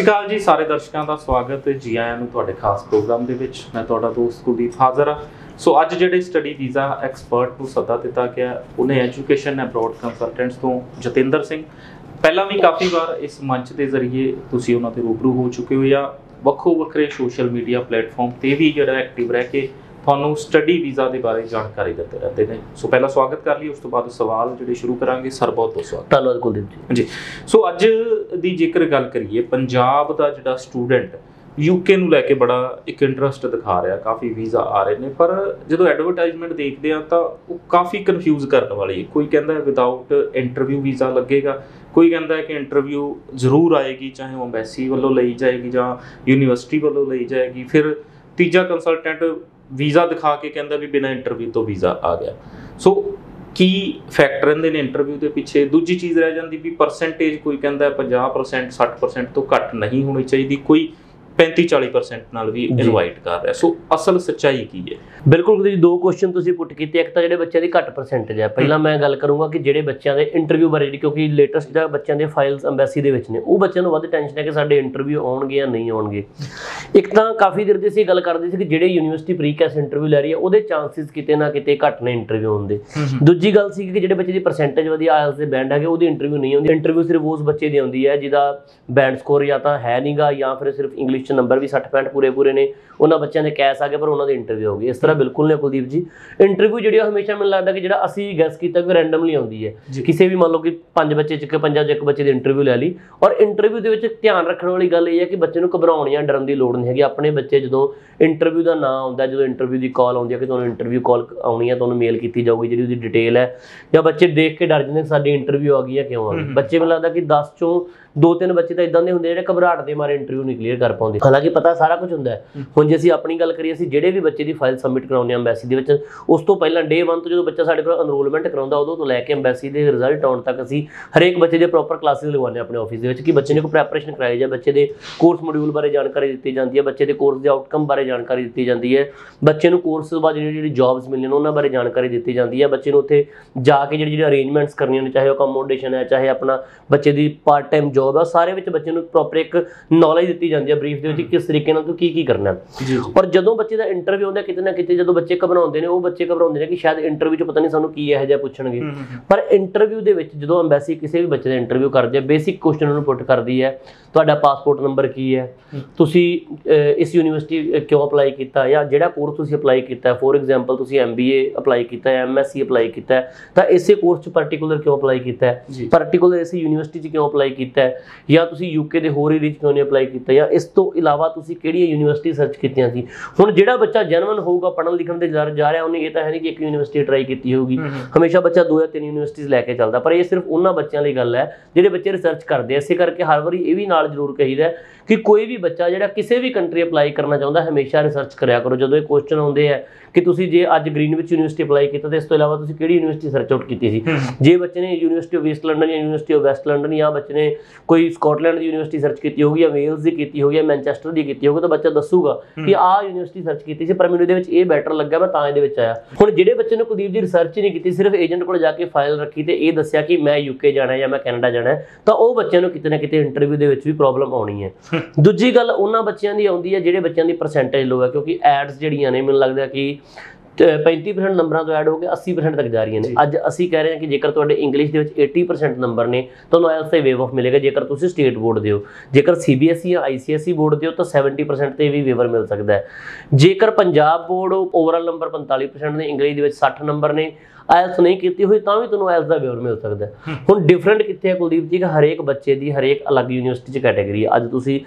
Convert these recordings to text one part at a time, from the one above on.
ਸਤਿ ਸ਼੍ਰੀ ਅਕਾਲ ਜੀ, ਸਾਰੇ ਦਰਸ਼ਕਾਂ ਦਾ ਸਵਾਗਤ ਹੈ ਜੀ ਆਇਆਂ ਨੂੰ ਤੁਹਾਡੇ ਖਾਸ ਪ੍ਰੋਗਰਾਮ ਦੇ ਵਿੱਚ। ਮੈਂ ਤੁਹਾਡਾ ਦੋਸਤ ਕੁਲਦੀਪ ਹਾਜ਼ਰ ਹਾਂ। ਸੋ ਅੱਜ ਜਿਹੜੇ ਸਟੱਡੀ ਵੀਜ਼ਾ ਐਕਸਪਰਟ ਨੂੰ ਸੱਦਾ ਦਿੱਤਾ ਗਿਆ, ਉਹਨੇ ਐਜੂਕੇਸ਼ਨ ਅਬਰੋਡ ਕੰਸਲਟੈਂਟਸ ਤੋਂ ਜਤਿੰਦਰ ਸਿੰਘ। ਪਹਿਲਾਂ ਵੀ ਕਾਫੀ ਵਾਰ ਇਸ ਮੰਚ ਦੇ ਜ਼ਰੀਏ ਤੁਸੀਂ ਉਹਨਾਂ ਤੇ ਰੂਬਰੂ ਹੋ ਚੁੱਕੇ ਹੋ ਜਾਂ ਵੱਖੋ ਵੱਖਰੇ ਸੋਸ਼ਲ ਮੀਡੀਆ ਪਲੇਟਫਾਰਮ ਤੇ ਵੀ ਜਿਹੜਾ ਐਕਟਿਵ ਰਹਿ ਕੇ ਤੁਹਾਨੂੰ ਸਟੱਡੀ ਵੀਜ਼ਾ ਦੇ ਬਾਰੇ ਜਾਣਕਾਰੀ ਦਿੰਦੇ ਰਹਿੰਦੇ ਨੇ। ਸੋ ਪਹਿਲਾਂ ਸਵਾਗਤ ਕਰ ਲਈ ਉਸ ਤੋਂ ਬਾਅਦ ਸਵਾਲ ਜਿਹੜੇ ਸ਼ੁਰੂ ਕਰਾਂਗੇ। ਸਰ ਬਹੁਤ ਬਹੁਤ ਸਵਾਗਤ। ਧੰਨਵਾਦ ਕੁਲਦੀਪ ਜੀ। ਜੀ ਸੋ ਅੱਜ ਦੀ ਜੇਕਰ ਗੱਲ ਕਰੀਏ ਪੰਜਾਬ ਦਾ ਜਿਹੜਾ ਸਟੂਡੈਂਟ ਯੂਕੇ ਨੂੰ ਲੈ ਕੇ ਬੜਾ ਇੱਕ ਇੰਟਰਸਟ ਦਿਖਾ ਰਿਹਾ। ਕਾਫੀ ਵੀਜ਼ਾ ਆ ਰਹੇ ਨੇ ਪਰ ਜਦੋਂ ਐਡਵਰਟਾਈਜ਼ਮੈਂਟ ਦੇਖਦੇ ਆ ਤਾਂ ਉਹ ਕਾਫੀ ਕਨਫਿਊਜ਼ ਕਰਨ ਵਾਲੀ ਹੈ। ਕੋਈ ਕਹਿੰਦਾ ਹੈ ਵਿਦਆਊਟ ਇੰਟਰਵਿਊ ਵੀਜ਼ਾ ਲੱਗੇਗਾ। ਕੋਈ ਕਹਿੰਦਾ ਹੈ ਕਿ ਇੰਟਰਵਿਊ ਜ਼ਰੂਰ ਆਏਗੀ ਚਾਹੇ ਉਹ ਐਮਬੈਸੀ ਵੱਲੋਂ ਲਈ ਜਾਏਗੀ ਜਾਂ ਯੂਨੀਵਰਸਿਟੀ ਵੱਲੋਂ ਲਈ ਜਾਏਗੀ। ਫਿਰ ਤੀਜਾ ਕੰਸਲਟੈਂਟ ਵੀਜ਼ਾ ਦਿਖਾ ਕੇ ਕਹਿੰਦਾ ਵੀ ਬਿਨਾਂ ਇੰਟਰਵਿਊ ਤੋਂ ਵੀਜ਼ਾ ਆ ਗਿਆ। ਸੋ ਕੀ ਫੈਕਟਰ ਰਹਿੰਦੇ ਨੇ ਇੰਟਰਵਿਊ ਦੇ ਪਿੱਛੇ? ਦੂਜੀ ਚੀਜ਼ ਰਹਿ ਜਾਂਦੀ ਵੀ ਪਰਸੈਂਟੇਜ ਕੋਈ ਕਹਿੰਦਾ ਹੈ 50% 60% ਤੋਂ ਘੱਟ ਨਹੀਂ ਹੋਣੀ ਚਾਹੀਦੀ। ਕੋਈ 35 40% ਨਾਲ ਵੀ। ਇਨਵਾਈਟ ਕਰ ਰਿਹਾ। ਸੋ ਅਸਲ ਸੱਚਾਈ ਕੀ ਹੈ? ਬਿਲਕੁਲ ਜੀ ਦੋ ਕੁਐਸਚਨ ਤੁਸੀਂ ਪੁੱਟ ਕੀਤੇ ਇੱਕ ਤਾਂ ਜਿਹੜੇ ਬੱਚਿਆਂ ਦੀ ਘੱਟ ਪਰਸੈਂਟੇਜ ਹੈ। ਪਹਿਲਾਂ ਮੈਂ ਗੱਲ ਕਰੂੰਗਾ ਕਿ ਜਿਹੜੇ ਬੱਚਿਆਂ ਦੇ ਇੰਟਰਵਿਊ ਬਾਰੇ ਜਿਹੜੀ ਕਿਉਂਕਿ ਲੇਟੈਸਟ ਜਿਹੜਾ ਬੱਚਿਆਂ ਦੇ ਫਾਈਲਸ ਐਮਬੈਸੀ ਦੇ ਵਿੱਚ ਨੇ ਉਹ ਬੱਚਿਆਂ ਨੂੰ ਵੱਧ ਟੈਨਸ਼ਨ ਹੈ ਕਿ ਸਾਡੇ ਇੰਟਰਵਿਊ ਆਉਣਗੇ ਜਾਂ ਨਹੀਂ ਆਉਣਗੇ। ਇੱਕ ਤਾਂ ਕਾਫੀ ਦੇਰ ਦੇ ਅਸੀਂ ਗੱਲ ਕਰਦੇ ਸੀ ਕਿ ਜਿਹੜੇ ਯੂਨੀਵਰਸਿਟੀ ਪ੍ਰੀਕੈਸ ਇੰਟਰਵਿਊ ਲੈ ਰਹੀ ਹੈ ਉਹਦੇ ਚਾਂਸਸ ਕਿਤੇ ਨਾ ਕਿਤੇ ਘੱਟ ਨੇ ਇੰਟਰਵਿਊ ਹੋਣ ਦੇ। ਦੂਜੀ ਗੱਲ ਸੀ ਕਿ ਜਿਹੜੇ ਬੱਚੇ ਦੀ ਪਰਸੈਂਟੇਜ ਵਧੀਆ ਆਇਲਸ ਦੇ ਬੈਂਡ ਹੈਗੇ ਉਹਦੀ ਇੰਟਰਵਿਊ ਨਹੀਂ ਆਉਂਦੀ। ਇੰਟਰਵਿਊ ਸਿਰਫ ਉਸ ਬੱਚੇ ਦੀ ਆਉਂਦੀ ਹੈ ਜਿਹਦਾ ਬੈਂਡ ਸਕੋਰ ਜਾਂ ਤਾਂ ਹੈ ਨਹੀਂਗਾ ਜਾਂ ਫਿਰ ਸਿਰਫ ਇੰਗਲਿਸ਼ ਚ ਨੰਬਰ ਵੀ 60 65 ਪੂਰੇ ਪੂਰੇ ਨੇ ਉਹਨਾਂ ਬੱਚਿਆਂ ਦੇ ਕੈਸ ਆ ਗਏ ਪਰ ਉਹਨਾਂ ਦੀ ਇੰਟਰਵਿਊ ਹੋ ਗਈ। ਇਸ ਤਰ੍ਹਾਂ ਬਿਲਕੁਲ ਨਹੀਂ ਕੁਲਦੀਪ ਜੀ। ਇੰਟਰਵਿਊ ਜਿਹੜੀ ਹਮੇਸ਼ਾ ਮੈਨੂੰ ਲੱਗਦਾ ਕਿ ਜਿਹੜਾ ਅਸੀਂ ਗੈਸ ਕੀਤਾ ਕਿ ਰੈਂਡਮਲੀ ਆਉਂਦੀ ਹੈ। ਕਿਸੇ ਵੀ ਮੰਨ ਲਓ ਕਿ ਪੰਜ ਬੱਚੇ ਚ ਕਿ ਪੰਜਾਂ ਚ ਇੱਕ ਬੱਚੇ ਦੀ ਇੰਟਰਵਿਊ ਲੈ ਲਈ। ਔਰ ਇੰਟਰਵਿਊ ਦੇ ਵਿੱਚ ਧਿਆਨ ਰੱਖਣ ਵਾਲੀ ਗੱਲ ਇਹ ਹੈ ਕਿ ਬੱਚੇ ਨੂੰ ਘਬਰਾਉਣ ਜਾਂ ਡਰਨ ਦੀ ਲੋੜ ਨਹੀਂ ਹੈਗੀ। ਆਪਣੇ ਬੱਚੇ ਜਦੋਂ ਇੰਟਰਵਿਊ ਦਾ ਨਾਂ ਆਉਂਦਾ ਜਦੋਂ ਇੰਟਰਵਿਊ ਦੀ ਕਾਲ ਆਉਂਦੀ ਹੈ ਕਿ ਤੁਹਾਨੂੰ ਇੰਟਰਵਿਊ ਕਾਲ ਆਉਣੀ ਹੈ ਤੁਹਾਨੂੰ ਮੇਲ ਕੀਤੀ ਜਾਊਗੀ ਜਿਹੜੀ ਉਹਦੀ ਡਿਟੇਲ ਹੈ। ਜਾਂ ਬੱਚੇ ਦੇਖ ਕੇ ਡਰ ਜਾਂਦੇ ਸਾਡੀ ਇੰਟਰਵਿਊ ਆ ਗਈ ਹੈ ਕਿਉਂ ਆ ਗਈ? ਬੱਚੇ ਮੈਨੂੰ ਲੱਗਦਾ ਕਿ 10 ਚੋਂ ਦੋ ਤਿੰਨ ਬੱਚੇ ਤਾਂ ਇਦਾਂ ਦੇ ਹੁੰਦੇ ਜਿਹੜੇ ਘਬਰਾਹਟ ਦੇ ਮਾਰੇ ਇੰਟਰਵਿਊ ਨਹੀਂ ਕਲੀਅਰ ਕਰ ਪਾਉਂਦੇ। ਹਾਲਾਂਕਿ ਪਤਾ ਸਾਰਾ ਕੁਝ ਹੁੰਦਾ ਹੈ। ਹੁਣ ਜੇ ਅਸੀਂ ਆਪਣੀ ਗੱਲ ਕਰੀਏ, ਅਸੀਂ ਜਿਹੜੇ ਵੀ ਬੱਚੇ ਦੀ ਫਾਈਲ ਸਬਮਿਟ ਕਰਾਉਂਦੇ ਹਾਂ ਐਮਬੈਸੀ ਦੇ ਵਿੱਚ, ਉਸ ਤੋਂ ਪਹਿਲਾਂ ਡੇ 1 ਤੋਂ ਜਦੋਂ ਬੱਚਾ ਸਾਡੇ ਕੋਲ ਅਨਰੋਲਮੈਂਟ ਕਰਾਉਂਦਾ, ਉਦੋਂ ਤੋਂ ਲੈ ਕੇ ਐਮਬੈਸੀ ਦੇ ਰਿਜ਼ਲਟ ਆਉਣ ਤੱਕ ਅਸੀਂ ਹਰੇਕ ਬੱਚੇ ਦੇ ਪ੍ਰੋਪਰ ਕਲਾਸਿਸ ਲਗਵਾਉਂਦੇ ਹਾਂ ਆਪਣੇ ਆਫਿਸ ਦੇ ਵਿੱਚ ਕਿ ਬੱਚੇ ਨੂੰ ਕੋਈ ਪ੍ਰੈਪਰੇਸ਼ਨ ਕਰਾਈ ਜਾਏ। ਬੱਚੇ ਦੇ ਕੋਰਸ ਮੋਡਿਊਲ ਬਾਰੇ ਜਾਣਕਾਰੀ ਦਿੱਤੀ ਜਾਂਦੀ ਹੈ। ਬੱਚੇ ਦੇ ਕੋਰਸ ਦੇ ਆਊਟਕਮ ਬਾਰੇ ਜਾਣਕਾਰੀ ਦਿੱਤੀ ਜਾਂਦੀ ਹੈ। ਬੱਚੇ ਨੂੰ ਕੋਰਸ ਤੋਂ ਬਾਅਦ ਜਿਹੜੀ ਜਿਹੜੀ ਜੌਬਸ ਮਿਲਣੀਆਂ ਨੇ, ਉਹਨਾਂ ਬਾਰੇ ਜਾਣਕਾਰੀ ਦਿੱਤੀ ਜਾਂਦੀ ਹੈ। ਬੱਚੇ ਨੂੰ ਉੱਥੇ ਜਾ ਕੇ ਜਿਹੜੀ ਜਿਹੜੀ ਅਰੇਂਜਮੈਂਟਸ ਕਰਨੀਆਂ ਨੇ, ਚਾਹੇ ਉਹ ਅਕੋਮੋਡੇਸ਼ਨ ਹੈ, ਚਾਹੇ ਆਪਣਾ ਬੱਚੇ ਦੀ ਪਾਰਟ ਟਾਈਮ ਜੌਬ ਉਹ ਸਾਰੇ ਵਿੱਚ ਬੱਚੇ ਨੂੰ ਪ੍ਰੋਪਰ ਇੱਕ ਨੌਲੇਜ ਦਿੱਤੀ ਜਾਂਦੀ ਹੈ ਬਰੀਫ ਦੇ ਵਿੱਚ ਕਿਸ ਤਰੀਕੇ ਨਾਲ ਤੂੰ ਕੀ ਕੀ ਕਰਨਾ। ਔਰ ਜਦੋਂ ਬੱਚੇ ਦਾ ਇੰਟਰਵਿਊ ਹੁੰਦਾ ਕਿਤੇ ਨਾ ਕਿਤੇ ਜਦੋਂ ਬੱਚੇ ਘਬਰਾਉਂਦੇ ਨੇ ਉਹ ਬੱਚੇ ਘਬਰਾਉਂਦੇ ਨੇ ਕਿ ਸ਼ਾਇਦ ਇੰਟਰਵਿਊ 'ਚ ਪਤਾ ਨਹੀਂ ਸਾਨੂੰ ਕੀ ਇਹੋ ਜਿਹਾ ਪੁੱਛਣਗੇ। ਪਰ ਇੰਟਰਵਿਊ ਦੇ ਵਿੱਚ ਜਦੋਂ ਐਮਬੈਸੀ ਕਿਸੇ ਵੀ ਬੱਚੇ ਦਾ ਇੰਟਰਵਿਊ ਕਰਦੀ ਹੈ ਬੇਸਿਕ ਕੁਐਸਚਨ ਉਹਨੂੰ ਪੁੱਟ ਕਰਦੀ ਹੈ ਤੁਹਾਡਾ ਪਾਸਪੋਰਟ ਨੰਬਰ ਕੀ ਹੈ? ਤੁਸੀਂ ਇਸ ਯੂਨੀਵਰਸਿਟੀ ਕਿਉਂ ਅਪਲਾਈ ਕੀਤਾ ਜਾਂ ਜਿਹੜਾ ਕੋਰਸ ਤੁਸੀਂ ਅਪਲਾਈ ਕੀਤਾ ਫੋਰ ਐਗਜ਼ਾਮਪਲ ਤੁਸੀਂ ਐਮਬੀਏ ਅਪਲਾਈ ਕੀਤਾ ਹੈ ਐਮਐਸਸੀ ਅਪਲਾਈ ਕੀਤਾ ਹੈ ਤਾਂ ਇਸੇ ਕੋਰਸ 'ਚ ਪਾਰਟਿਕੂਲਰ ਕਿਉਂ ਅਪਲਾਈ ਕੀਤਾ। ਹੈ? ਪਾਰਟਿਕੂਲਰ ਇਸੇ ਯੂਨੀਵਰਸਿਟੀ 'ਚ ਕਿਉਂ ਅਪਲਾਈ ਕੀਤਾ ਹੈ? ਜਾਂ ਤੁਸੀਂ ਯੂਕੇ ਦੇ ਹੋਰ ਏਰੀਆ 'ਚ ਕਿਉਂ ਨਹੀਂ ਅਪਲਾਈ ਕੀਤਾ? ਜਾਂ ਇਸ ਤੋਂ ਇਲਾਵਾ ਤੁਸੀਂ ਕਿਹੜੀਆਂ ਯੂਨੀਵਰਸਿਟੀ ਸਰਚ ਕੀਤੀਆਂ ਸੀ? ਹੁਣ ਜਿਹੜਾ ਬੱਚਾ ਜੈਨੂਇਨ ਹੋਊਗਾ ਪੜ੍ਹਨ ਲਿਖਣ ਦੇ ਜਾ ਰਿਹਾ ਉਹਨੇ ਇਹ ਤਾਂ ਹੈ ਨਹੀਂ ਕਿ ਇੱਕ ਯੂਨੀਵਰਸਿਟੀ ਟਰਾਈ ਕੀਤੀ ਹੋਊਗੀ। ਹਮੇਸ਼ਾ ਬੱਚਾ ਦੋ ਜਾਂ ਤਿੰਨ ਯੂਨੀਵਰਸਿਟੀਜ਼ ਲੈ ਕੇ ਚੱਲਦਾ ਪਰ ਇਹ ਸਿਰਫ ਉਹਨਾਂ ਬੱਚਿਆਂ ਲਈ ਗੱਲ ਹੈ ਜਿਹੜੇ ਬੱਚੇ ਰਿਸਰਚ ਕਰਦੇ ਆ। ਇਸੇ ਕਰਕੇ ਹਰ ਵਾਰੀ ਇਹ ਵੀ ਨਾਲ ਜ਼ਰੂਰ ਕਹੀਦਾ ਹੈ ਕਿ ਕੋਈ ਵੀ ਬੱਚਾ ਜਿਹੜਾ ਕਿਸੇ ਵੀ ਕੰਟਰੀ ਅਪਲਾਈ ਕਰਨਾ ਚਾਹੁੰਦਾ ਹਮੇਸ਼ਾ ਰਿਸਰਚ ਕਰਿਆ ਕਰੋ। ਜਦੋਂ ਇਹ ਕੁਐਸਚਨ ਆਉਂਦੇ ਆ ਕਿ ਤੁਸੀਂ ਜੇ ਅੱਜ ਗ੍ਰੀਨਵਿਚ ਯੂਨੀਵਰਸਿਟੀ ਅਪਲਾਈ ਕੀਤਾ ਤੇ ਇਸ ਤੋਂ ਇਲਾਵਾ ਤੁਸੀਂ ਕਿਹੜੀ ਯੂਨੀਵਰਸਿਟੀ ਸਰਚ ਆਊਟ ਕੀਤੀ ਸੀ? ਜੇ ਬੱਚੇ ਨੇ ਯੂਨੀਵਰਸਿਟੀ ਆਫ ਈਸਟ ਲੰਡਨ ਜਾਂ ਯੂਨੀਵਰਸਿਟੀ ਆਫ ਵੈਸਟ ਲੰਡਨ ਜਾਂ ਬੱਚੇ ਨੇ ਕੋਈ ਸਕਾਟਲੈਂਡ ਦੀ ਯੂਨੀਵਰਸਿਟੀ ਸਰਚ ਕੀਤੀ ਹੋਊਗੀ ਜਾਂ ਵੇਲਸ ਦੀ ਕੀਤੀ ਹੋਊਗੀ ਜਾਂ ਮੈਨਚੈਸਟਰ ਦੀ ਕੀਤੀ ਹੋਊਗੀ ਤਾਂ ਬੱਚਾ ਦੱਸੂਗਾ ਕਿ ਆਹ ਯੂਨੀਵਰਸਿਟੀ ਸਰਚ ਕੀਤੀ ਸੀ ਪਰ ਮੈਨੂੰ ਇਹਦੇ ਵਿੱਚ ਇਹ ਬੈਟਰ ਲੱਗਾ ਮੈਂ ਤਾਂ ਇਹਦੇ ਵਿੱਚ ਆਇਆ। ਹੁਣ ਜਿਹੜੇ ਬੱਚੇ ਨੇ ਕੁਲਦੀਪ ਜੀ ਰਿਸਰਚ ਨਹੀਂ ਕੀਤੀ ਸਿਰਫ ਏਜੰਟ ਕੋਲ ਜਾ ਕੇ ਫਾਈਲ ਰੱਖੀ ਤੇ ਇਹ ਦੱਸਿਆ ਕਿ ਮੈਂ ਯੂਕੇ ਜਾਣਾ ਜਾਂ ਮੈਂ ਕੈਨੇਡਾ ਜਾਣਾ ਤਾਂ ਉਹ ਬੱਚਿਆਂ ਨੂੰ ਕਿਤੇ ਨਾ ਕਿਤੇ ਇੰਟਰਵਿਊ ਦੇ ਵਿੱਚ ਵੀ ਪ੍ਰੋਬਲਮ ਆਉਣੀ ਹੈ। ਦੂਜੀ ਗੱਲ ਉਹਨਾਂ ਬੱਚਿਆਂ ਦੀ ਆਉਂਦੀ ਹੈ ਜਿਹੜੇ ਬੱਚਿਆਂ ਦੀ ਪਰਸੈਂਟੇਜ ਲੋ ਹੈ ਕਿਉਂਕਿ ਐਡਸ ਜਿਹੜੀਆਂ ਨੇ ਮੈਨੂੰ ਲੱਗਦਾ ਕਿ ਤੇ 35% ਨੰਬਰਾਂ ਤੋਂ ਐਡ ਹੋ ਕੇ 80% ਤੱਕ ਜਾ ਰਹੀਆਂ ਨੇ। ਅੱਜ ਅਸੀਂ ਕਹਿ ਰਹੇ ਹਾਂ ਕਿ ਜੇਕਰ ਤੁਹਾਡੇ ਇੰਗਲਿਸ਼ ਦੇ ਵਿੱਚ 80% ਨੰਬਰ ਨੇ ਤੁਹਾਨੂੰ ਆਇਲਸ ਤੇ ਵੇਵ ਆਫ ਮਿਲੇਗਾ। ਜੇਕਰ ਤੁਸੀਂ ਸਟੇਟ ਬੋਰਡ ਦੇ ਹੋ ਜੇਕਰ ਸੀਬੀਐਸਈ ਜਾਂ ਆਈਸੀਐਸਈ ਬੋਰਡ ਦੇ ਹੋ ਤਾਂ 70% ਤੇ ਵੀ ਵੇਵਰ ਮਿਲ ਸਕਦਾ ਹੈ। ਜੇਕਰ ਪੰਜਾਬ ਬੋਰਡ ਓਵਰਆਲ ਨੰਬਰ 45% ਨੇ ਇੰਗਲਿਸ਼ ਦੇ ਵਿੱਚ 60 ਨੰਬਰ ਨੇ ਆਇਲਸ ਨਹੀਂ ਕੀਤੀ ਹੋਈ ਤਾਂ ਵੀ ਤੁਹਾਨੂੰ ਆਇਲਸ ਦਾ ਵੇਵਰ ਮਿਲ ਸਕਦਾ ਹੁਣ ਡਿਫਰੈਂਟ ਕਿੱਥੇ ਹੈ ਕੁਲਦੀਪ ਜੀ? ਕਿ ਹਰੇਕ ਬੱਚੇ ਦੀ ਹਰੇਕ ਅਲੱਗ ਯੂਨੀਵਰਸਿਟੀ 'ਚ ਕੈਟਾਗਰੀ ਹੈ। ਅੱਜ ਤੁਸੀਂ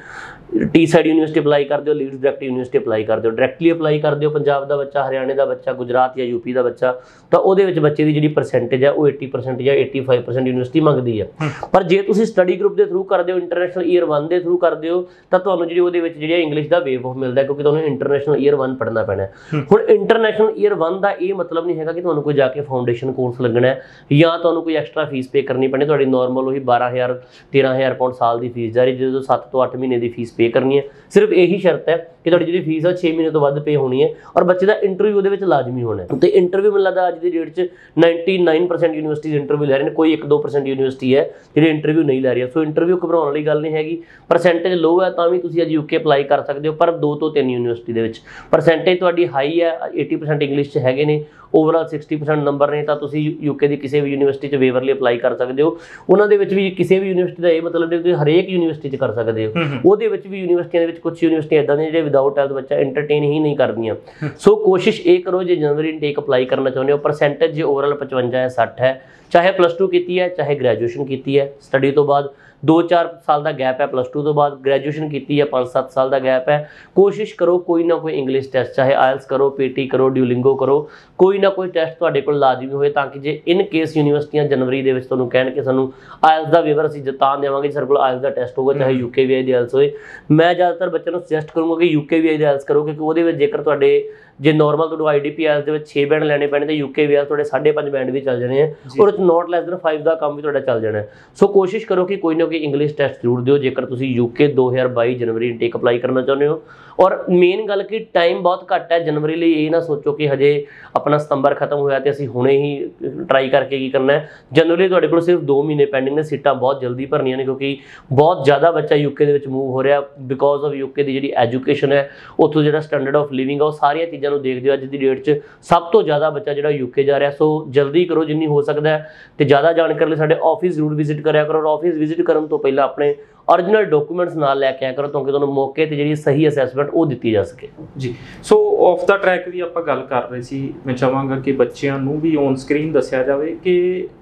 ਟੀ ਸਾਈਡ ਯੂਨੀਵਰਸਿਟੀ ਅਪਲਾਈ ਕਰਦੇ ਹੋ ਲੀਡਸ ਡਾਇਰੈਕਟ ਯੂਨੀਵਰਸਿਟੀ ਅਪਲਾਈ ਕਰਦੇ ਹੋ ਡਾਇਰੈਕਟਲੀ ਅਪਲਾਈ ਕਰਦੇ ਹੋ ਪੰਜਾਬ ਦਾ ਬੱਚਾ ਹਰਿਆਣੇ ਦਾ ਬੱਚਾ ਗੁਜਰਾਤ ਜਾਂ ਯੂਪੀ ਦਾ ਬੱਚਾ ਤਾਂ ਉਹਦੇ ਵਿੱਚ ਬੱਚੇ ਦੀ ਜਿਹੜੀ ਪਰਸੈਂਟੇਜ ਹੈ ਉਹ 80% ਜਾਂ 85% ਯੂਨੀਵਰਸਿਟੀ ਮੰਗਦੀ ਹੈ। ਪਰ ਜੇ ਤੁਸੀਂ ਸਟੱਡੀ ਗਰੁੱਪ ਦੇ ਥਰੂ ਕਰਦੇ ਹੋ ਇੰਟਰਨੈਸ਼ਨਲ ਈਅਰ 1 ਦੇ ਥਰੂ ਕਰਦੇ ਹੋ ਤਾਂ ਤੁਹਾਨੂੰ ਜਿਹੜੀ ਉਹਦੇ ਵਿੱਚ ਜਿਹੜੀ ਇੰਗਲਿਸ਼ ਦਾ ਵੇਵ ਆਫ ਮਿਲਦਾ ਕਿਉਂਕਿ ਤੁਹਾਨੂੰ ਇੰਟਰਨੈਸ਼ਨਲ ਈਅਰ 1 ਪੜ੍ਹਨਾ ਪੈਣਾ ਹੁਣ ਇੰਟਰਨੈਸ਼ਨਲ ਈਅਰ 1 ਦਾ ਇਹ ਮਤਲਬ ਨਹੀਂ ਹੈਗਾ ਕਿ ਤੁਹਾਨੂੰ ਕੋਈ ਜਾ ਕੇ ਫਾਊਂਡੇਸ਼ਨ ਕੋਰਸ ਲੱਗਣਾ ਹੈ। ਜਾਂ ਤੁਹਾਨੂੰ ਕੋਈ ਐਕਸਟਰਾ ਫੀਸ ਪੇ ਕਰਨੀ ਪੈਣੀ, ਤੁਹਾਡੀ ਨਾਰਮਲ ਉਹੀ 12000 13000 ਪਾਉਂਡ ਸਾਲ ਦੀ ਫੀਸ ਜਾਰੀ, ਜਦੋਂ 7 ਤੋਂ 8 ਮਹੀਨੇ ਦੀ ਫੀਸ ਪੇ ਕਰਨੀ ਹੈ। ਸਿਰਫ ਇਹੀ ਸ਼ਰਤ ਹੈ ਕਿ ਤੁਹਾਡੀ ਜਿਹੜੀ ਫੀਸ ਹੈ 6 ਮਹੀਨੇ ਤੋਂ ਵੱਧ ਪੇ ਹੋਣੀ ਹੈ ਔਰ ਬੱਚੇ ਦਾ ਇੰਟਰਵਿਊ ਉਹਦੇ ਵਿੱਚ ਲਾਜ਼ਮੀ ਹੋਣਾ ਹੈ। ਤੇ ਇੰਟਰਵਿਊ ਮੈਨੂੰ ਲੱਗਦਾ ਅੱਜ ਦੀ ਡੇਟ 'ਚ 99% ਯੂਨੀਵਰਸਿਟੀਜ਼ ਇੰਟਰਵਿਊ ਲੈ ਰਹੇ ਨੇ, ਕੋਈ 1-2% ਯੂਨੀਵਰਸਿਟੀ ਹੈ ਜਿਹੜੇ ਇੰਟਰਵਿਊ ਨਹੀਂ ਲੈ ਰਹੀ। ਸੋ ਇੰਟਰਵਿਊ ਘਬਰਾਉਣ ਵਾਲੀ ਗੱਲ ਨਹੀਂ ਹੈਗੀ। ਪਰਸੈਂਟੇਜ ਲੋ ਹੈ ਤਾਂ ਵੀ ਤੁਸੀਂ ਅੱਜ ਯੂਕੇ ਅਪਲਾਈ ਕਰ ਸਕਦੇ ਹੋ, ਪਰ 2 ਤੋਂ 3 ਯੂਨੀਵਰਸਿਟੀ ਦੇ ਵਿੱਚ। ਪਰਸੈਂਟੇਜ ਤੁਹਾਡੀ ਹਾਈ ਹੈ 80% ਇੰਗਲਿਸ਼ 'ਚ ਹੈਗੇ ਨੇ ਓਵਰਆਲ 60% ਨੰਬਰ ਨੇ ਤਾਂ ਤੁਸੀਂ ਯੂਕੇ ਦੀ ਕਿਸੇ ਵੀ ਯੂਨੀਵਰਸਿਟੀ 'ਚ ਵੇਵਰ ਲਈ ਅਪਲਾਈ ਕਰ ਸਕਦੇ ਹੋ। ਉਹਨਾਂ ਦੇ ਵਿੱਚ ਵੀ ਕਿਸੇ ਵੀ ਯੂਨੀਵਰਸਿਟੀ ਦਾ ਇਹ ਮਤਲਬ ਨਹੀਂ ਕਿ ਤੁਸੀਂ ਹਰੇਕ ਯੂਨੀਵਰਸਿਟੀ 'ਚ ਕਰ ਸਕਦੇ ਹੋ। ਉਹਦੇ ਵਿੱਚ ਵੀ ਯੂਨੀਵਰਸਿਟੀਆਂ ਦੇ ਵਿੱਚ ਕੁਝ ਯੂਨੀਵਰਸਿਟੀਆਂ ਇਦਾਂ ਦੀਆਂ ਜਿਹੜੇ ਵਿਦਆਊਟ ਹੈਲਥ ਬੱਚਾ ਐਂਟਰਟੇਨ ਹੀ ਨਹੀਂ ਕਰਦੀਆਂ। ਸੋ ਕੋਸ਼ਿਸ਼ ਇਹ ਕਰੋ ਜੇ ਜਨਵਰੀ ਇਨਟੇਕ ਅਪਲਾਈ ਕਰਨਾ ਚਾਹੁੰਦੇ ਹੋ ਪਰਸੈਂਟੇਜ ਜੇ ਓਵਰਆਲ 55 ਹੈ 60 ਹੈ। ਚਾਹੇ ਪਲੱਸ 2 ਕੀਤੀ ਹੈ ਚਾਹੇ ਗ੍ਰੈਜੂਏਸ਼ਨ ਕੀਤੀ ਹੈ। ਸਟੱਡੀ ਤੋਂ ਬਾਅਦ 2-4 ਸਾਲ ਦਾ ਗੈਪ ਹੈ ਪਲੱਸ 2 ਤੋਂ ਬਾਅਦ ਗ੍ਰੈਜੂਏਸ਼ਨ ਕੀਤੀ ਹੈ 5-7 ਸਾਲ ਦਾ ਗੈਪ ਹੈ। ਕੋਸ਼ਿਸ਼ ਕਰੋ ਕੋਈ ਨਾ ਕੋਈ ਇੰਗਲਿਸ਼ ਟੈਸਟ ਚਾਹੇ ਆਇਲਸ ਕਰੋ ਪੀਟੀ ਕਰੋ ਡਿਊਲਿੰਗੋ ਕਰੋ ਕੋਈ ਨਾ ਕੋਈ ਟੈਸਟ ਤੁਹਾਡੇ ਕੋਲ ਲਾਜ਼ਮੀ ਹੋਏ ਤਾਂ ਕਿ ਜੇ ਇਨ ਕੇਸ ਯੂਨੀਵਰਸਿਟੀਆਂ ਜਨਵਰੀ ਦੇ ਵਿੱਚ ਤੁਹਾਨੂੰ ਕਹਿਣ ਕਿ ਸਾਨੂੰ ਆਇਲਸ ਦਾ ਵੇਵਰ ਅਸੀਂ ਜਤਾ ਦੇਵਾਂਗੇ ਸਾਡੇ ਕੋਲ ਆਇਲਸ ਦਾ ਟੈਸਟ ਹੋਊਗਾ ਚਾਹੇ ਯੂਕੇ ਵੀ ਦੀ ਆਇਲਸ ਹੋਏ। ਮੈਂ ਜ਼ਿਆਦਾਤਰ ਬੱਚਿਆਂ ਨੂੰ ਸੁਜੈਸਟ ਕਰੂੰਗਾ ਕਿ ਯੂਕੇ ਵੀ ਦੀ ਆਇਲਸ ਕਰੋ ਕਿਉਂਕਿ ਉਹਦੇ ਵਿੱਚ ਜੇਕਰ ਤੁਹਾਡੇ ਜੇ ਨਾਰਮਲ ਤੁਹਾਨੂੰ ਆਈਡੀਪੀ ਆਇਲਸ ਦੇ ਵਿੱਚ 6 ਬੈਂਡ ਲੈਣੇ ਪੈਣੇ ਤੇ ਯੂਕੇ ਵੀ ਤੁਹਾਡੇ 5.5 ਬੈਂਡ ਵੀ ਚੱਲ ਜਾਣੇ ਆ। ਔਰ ਨਾਟ ਲੈਸ ਦਨ 5 ਦਾ ਕੰਮ ਵੀ ਤੁਹਾਡਾ ਚੱਲ ਜਾਣਾ। ਸੋ ਕੋਸ਼ਿਸ਼ ਕਰੋ ਕਿ ਕੋਈ ਨਾ ਕੋਈ ਇੰਗਲਿਸ਼ ਟੈਸਟ ਜ਼ਰੂਰ ਦਿਓ ਜੇਕਰ ਤੁਸੀਂ ਯੂਕੇ 2022 ਜਨਵਰੀ ਇਨਟੇਕ ਅਪਲਾਈ ਕਰਨਾ ਚਾਹੁੰਦੇ ਹੋ। ਔਰ ਮੇਨ ਗੱਲ ਕਿ ਟਾਈਮ ਬਹੁਤ ਘੱਟ ਹੈ ਜਨਵਰੀ ਲਈ ਇਹ ਨਾ ਸੋਚੋ ਕਿ ਹਜੇ ਆਪਣਾ ਸਤੰਬਰ ਖਤਮ ਹੋਇਆ ਤੇ ਅਸੀਂ ਹੁਣੇ ਹੀ ਟਰਾਈ ਕਰਕੇ ਕੀ ਕਰਨਾ ਹੈ। ਜਨਵਰੀ ਤੁਹਾਡੇ ਕੋਲ ਸਿਰਫ 2 ਮਹੀਨੇ ਪੈਂਡਿੰਗ ਨੇ ਸੀਟਾਂ ਬਹੁਤ ਜਲਦੀ ਭਰਨੀਆਂ ਨੇ ਕਿਉਂਕਿ ਬਹੁਤ ਜ਼ਿਆਦਾ ਬੱਚਾ ਯੂਕੇ ਦੇ ਵਿੱਚ ਮੂਵ ਹੋ ਰਿਹਾ। ਬਿਕੋਜ਼ ਆਫ ਯੂਕੇ ਦੀ ਜਿਹੜੀ ਐਜੂਕੇਸ਼ਨ ਹੈ ਉੱਥੋਂ ਜਿਹੜਾ ਸਟੈਂਡਰਡ ਆਫ ਲਿਵਿੰਗ ਆ ਉਹ ਸਾਰੀਆਂ ਚੀਜ਼ਾਂ ਨੂੰ ਦੇਖਦੇ ਹੋ ਅੱਜ ਦੀ ਡੇਟ 'ਚ, ਸਭ ਤੋਂ ਜ਼ਿਆਦਾ ਬੱਚਾ ਜਿਹੜਾ ਯੂਕੇ ਜਾ ਰਿਹਾ, ਸੋ ਜਲਦੀ ਕਰੋ ਜਿੰਨੀ ਹੋ ਸਕਦਾ ਤੇ ਜ਼ਿਆਦਾ ਜਾਣਕਾਰੀ ਲਈ ਸਾਡੇ ਆਫਿਸ ਜ਼ਰੂਰ ਵਿਜ਼ਿਟ ਕਰਿਆ ਕਰੋ ਔਰ ਆਫਿਸ ਵਿਜ਼ਿਟ ਕਰਨ ਤੋਂ ਪਹਿਲਾਂ ਆਪਣੇ origignal ਡਾਕੂਮੈਂਟਸ ਨਾਲ ਲੈ ਕੇ ਆਇਆ ਕਰੋ ਤਾਂ ਕਿ ਤੁਹਾਨੂੰ ਮੌਕੇ ਤੇ ਜਿਹੜੀ ਸਹੀ ਅਸੈਸਮੈਂਟ ਉਹ ਦਿੱਤੀ ਜਾ ਸਕੇ। ਜੀ ਸੋ ਆਫ ਦਾ ਟਰੈਕ ਵੀ ਆਪਾਂ ਗੱਲ ਕਰ ਰਹੇ ਸੀ, ਮੈਂ ਚਾਹਾਂਗਾ ਕਿ ਬੱਚਿਆਂ ਨੂੰ ਵੀ ਔਨ ਸਕਰੀਨ ਦੱਸਿਆ ਜਾਵੇ ਕਿ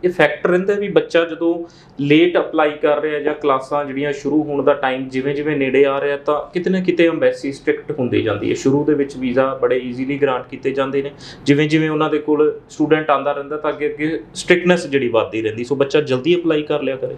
ਇਹ ਫੈਕਟਰ ਰਹਿੰਦਾ ਵੀ ਬੱਚਾ ਜਦੋਂ ਲੇਟ ਅਪਲਾਈ ਕਰ ਰਿਹਾ ਜਾਂ ਕਲਾਸਾਂ ਜਿਹੜੀਆਂ ਸ਼ੁਰੂ ਹੋਣ ਦਾ ਟਾਈਮ ਜਿਵੇਂ ਜਿਵੇਂ ਨੇੜੇ ਆ ਰਿਹਾ, ਤਾਂ ਕਿਤੇ ਨਾ ਕਿਤੇ ਐਮਬੈਸੀ ਸਟ੍ਰਿਕਟ ਹੁੰਦੀ ਜਾਂਦੀ ਹੈ। ਸ਼ੁਰੂ ਦੇ ਵਿੱਚ ਵੀਜ਼ਾ ਬੜੇ ਈਜ਼ੀਲੀ ਗ੍ਰਾਂਟ ਕੀਤੇ ਜਾਂਦੇ ਨੇ। ਜਿਵੇਂ ਜਿਵੇਂ ਉਹਨਾਂ ਦੇ ਕੋਲ ਸਟੂਡੈਂਟ ਆਂਦਾ ਰਹਿੰਦਾ, ਤਾਂ ਅੱਗੇ ਅੱਗੇ ਸਟ੍ਰਿਕਨੈਸ ਜਿਹੜੀ ਵੱਧਦੀ ਰਹਿੰਦੀ। ਸੋ ਬੱਚਾ ਜਲਦੀ ਅਪਲਾਈ ਕਰ ਲਿਆ ਕਰੇ।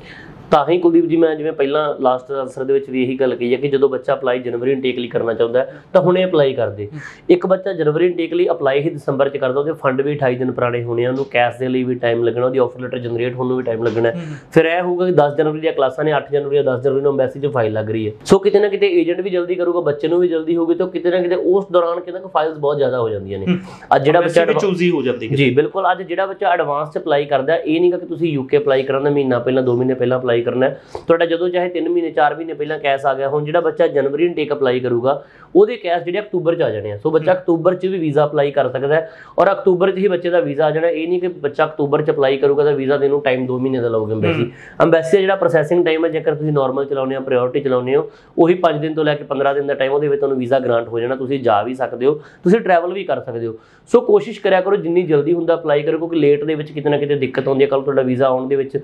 ਤਾਂ ਹੀ ਕੁਲਦੀਪ ਜੀ ਮੈਂ ਜਿਵੇਂ ਪਹਿਲਾਂ ਲਾਸਟ ਆਨਸਰ ਦੇ ਵਿੱਚ ਵੀ ਇਹੀ ਗੱਲ ਕਹੀ ਹੈ ਕਿ ਜਦੋਂ ਬੱਚਾ ਅਪਲਾਈ ਜਨਵਰੀ ਇਨਟੇਕ ਲਈ ਕਰਨਾ ਚਾਹੁੰਦਾ ਤਾਂ ਹੁਣੇ ਅਪਲਾਈ ਕਰ ਦੇ ਇੱਕ ਬੱਚਾ ਜਨਵਰੀ ਇਨਟੇਕ ਲਈ ਅਪਲਾਈ ਹੀ ਦਸੰਬਰ 'ਚ ਕਰਦਾ ਉਹਦੇ ਫੰਡ ਵੀ 28 ਦਿਨ ਪੁਰਾਣੇ ਹੋਣੇ ਆ ਉਹਨੂੰ ਕੈਸ਼ ਦੇ ਲਈ ਵੀ ਟਾਈਮ ਲੱਗਣਾ ਉਹਦੀ ਆਫਰ ਲੈਟਰ ਜਨਰੇਟ ਹੋਣ ਨੂੰ ਵੀ ਟਾਈਮ ਲੱਗਣਾ। ਫਿਰ ਇਹ ਹੋਊਗਾ ਕਿ 10 ਜਨਵਰੀ ਦੀਆਂ ਕਲਾਸਾਂ ਨੇ 8 ਜਨਵਰੀ ਜਾਂ 10 ਜਨਵਰੀ ਨੂੰ ਐਮਬੈਸੀ 'ਚ ਫਾਈਲ ਲੱਗ ਰਹੀ ਹੈ। ਸੋ ਕਿਤੇ ਨਾ ਕਿਤੇ ਏਜੰਟ ਵੀ ਜਲਦੀ ਕਰੂਗਾ ਬੱਚੇ ਨੂੰ ਵੀ ਜਲਦੀ ਹੋਊਗੀ ਤਾਂ ਕਿਤੇ ਨਾ ਕਿਤੇ ਉਸ ਦੌਰਾਨ ਕਿਤੇ ਨਾ ਫਾਈਲਸ ਬਹੁਤ ਜ਼ਿਆਦਾ ਹੋ ਜਾਂਦੀਆਂ ਨੇ। ਅੱਜ ਜਿਹੜਾ ਬੱਚਾ ਚੂਜ਼ੀ ਹੋ ਜਾਂਦੀ ਜੀ ਬਿਲਕੁਲ ਅੱਜ ਜਿਹੜਾ ਬੱਚਾ ਐਡਵਾਂਸ ਚ ਅਪਲਾਈ ਕਰਦਾ ਇਹ ਨਹੀਂਗਾ ਕਿ ਤੁਸੀਂ ਯੂਕੇ ਅਪਲਾਈ ਕਰਨ ਦਾ ਮਹੀਨਾ ਪਹਿਲਾਂ 2 ਮਹੀਨੇ ਪਹਿਲਾਂ ਅਪਲਾਈ ਕਰਨਾ ਹੈ। ਤੁਹਾਡਾ ਜਦੋਂ ਚਾਹੇ 3 ਮਹੀਨੇ 4 ਮਹੀਨੇ ਪਹਿਲਾਂ ਕੈਸ਼ ਆ ਗਿਆ ਹੁਣ ਜਿਹੜਾ ਬੱਚਾ ਜਨਵਰੀ ਇਨਟੇਕ ਅਪਲਾਈ ਕਰੂਗਾ ਉਹਦੇ ਕੈਸ਼ ਜਿਹੜੇ ਅਕਤੂਬਰ ਚ ਆ ਜਾਣੇ ਆ। ਸੋ ਬੱਚਾ ਅਕਤੂਬਰ ਚ ਵੀ ਵੀਜ਼ਾ ਅਪਲਾਈ ਕਰ ਸਕਦਾ ਹੈ ਔਰ ਅਕਤੂਬਰ ਚ ਹੀ ਬੱਚੇ ਦਾ ਵੀਜ਼ਾ ਆ ਜਾਣਾ। ਇਹ ਨਹੀਂ ਕਿ ਬੱਚਾ ਅਕਤੂਬਰ ਚ ਅਪਲਾਈ ਕਰੂਗਾ ਤਾਂ ਵੀਜ਼ਾ ਦੇਣ ਨੂੰ ਟਾਈਮ 2 ਮਹੀਨੇ ਦਾ ਲਊਗਾ ਐਮਬੈਸੀ ਐਮਬੈਸੀ ਜਿਹੜਾ ਪ੍ਰੋਸੈਸਿੰਗ ਟਾਈਮ ਹੈ ਜੇਕਰ ਤੁਸੀਂ ਨਾਰਮਲ ਚਲਾਉਂਦੇ ਹੋ ਪ੍ਰਾਇੋਰਟੀ ਚਲਾਉਂਦੇ ਹੋ ਉਹੀ 5 ਦਿਨ ਤੋਂ ਲੈ ਕੇ 15 ਦਿਨ ਦਾ ਟਾਈਮ ਉਹਦੇ ਵਿੱਚ ਤੁਹਾਨੂੰ ਵੀਜ਼ਾ ਗ੍ਰਾਂਟ ਹੋ ਜਾਣਾ। ਤੁਸੀਂ ਜਾ ਵੀ ਸਕਦੇ ਹੋ ਤੁਸੀਂ ਟਰੈਵਲ ਵੀ ਕਰ ਸਕਦੇ ਹੋ। ਸੋ ਕੋਸ਼ਿਸ਼ ਕਰਿਆ ਕਰੋ ਜਿੰਨੀ ਜਲਦੀ ਹੁੰਦਾ ਅਪਲਾਈ ਕਰੋ ਕਿਉਂਕਿ ਲੇਟ ਦੇ ਵਿੱਚ ਕਿਤੇ ਨਾ ਕਿਤੇ ਦਿੱਕਤ ਆਉਂਦੀ ਹੈ। ਕੱਲ ਤੁਹਾਡਾ ਵੀਜ਼ਾ ਆਉਣ ਦੇ ਵਿੱਚ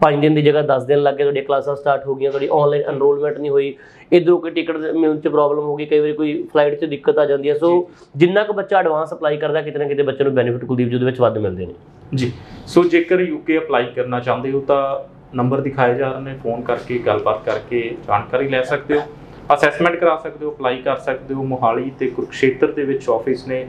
5 ਦਿਨ ਦੀ ਜਗ੍ਹਾ 10 ਦਿਨ ਲੱਗ ਗਏ ਤੁਹਾਡੀਆਂ ਕਲਾਸਾਂ ਸਟਾਰਟ ਹੋ ਗਈਆਂ ਤੁਹਾਡੀ ਆਨਲਾਈਨ ਐਨਰੋਲਮੈਂਟ ਨਹੀਂ ਹੋਈ। ਇਧਰੋਂ ਕੋਈ ਟਿਕਟ ਮਿਲਣ 'ਚ ਪ੍ਰੋਬਲਮ ਹੋ ਗਈ ਕਈ ਵਾਰੀ ਕੋਈ ਫਲਾਈਟ 'ਚ ਦਿੱਕਤ ਆ ਜਾਂਦੀ ਹੈ। ਸੋ ਜਿੰਨਾ ਕੁ ਬੱਚਾ ਐਡਵਾਂਸ ਅਪਲਾਈ ਕਰਦਾ ਕਿਤੇ ਨਾ ਕਿਤੇ ਬੱਚੇ ਨੂੰ ਬੈਨੀਫਿਟ ਕੁਲਦੀਪ ਜੀ ਉਹਦੇ ਵਿੱਚ ਵੱਧ ਮਿਲਦੇ ਨੇ। ਜੀ। ਸੋ ਜੇਕਰ ਯੂਕੇ ਅਪਲਾਈ ਕਰਨਾ ਚਾਹੁੰਦੇ ਹੋ ਤਾਂ ਨੰਬਰ ਦਿਖਾਏ ਜਾ ਰਹੇ ਨੇ। ਫੋਨ ਕਰਕੇ ਗੱਲਬਾਤ ਕਰਕੇ ਜਾਣਕਾਰੀ ਲੈ ਸਕਦੇ ਹੋ। ਅਸੈਸਮੈਂਟ ਕਰਾ ਸਕਦੇ ਹੋ ਅਪਲਾਈ ਕਰ ਸਕਦੇ ਹੋ। ਮੋਹਾਲੀ ਤੇ ਕੁਰੂਕਸ਼ੇਤਰ ਦੇ ਵਿੱਚ ਆਫਿਸ ਨੇ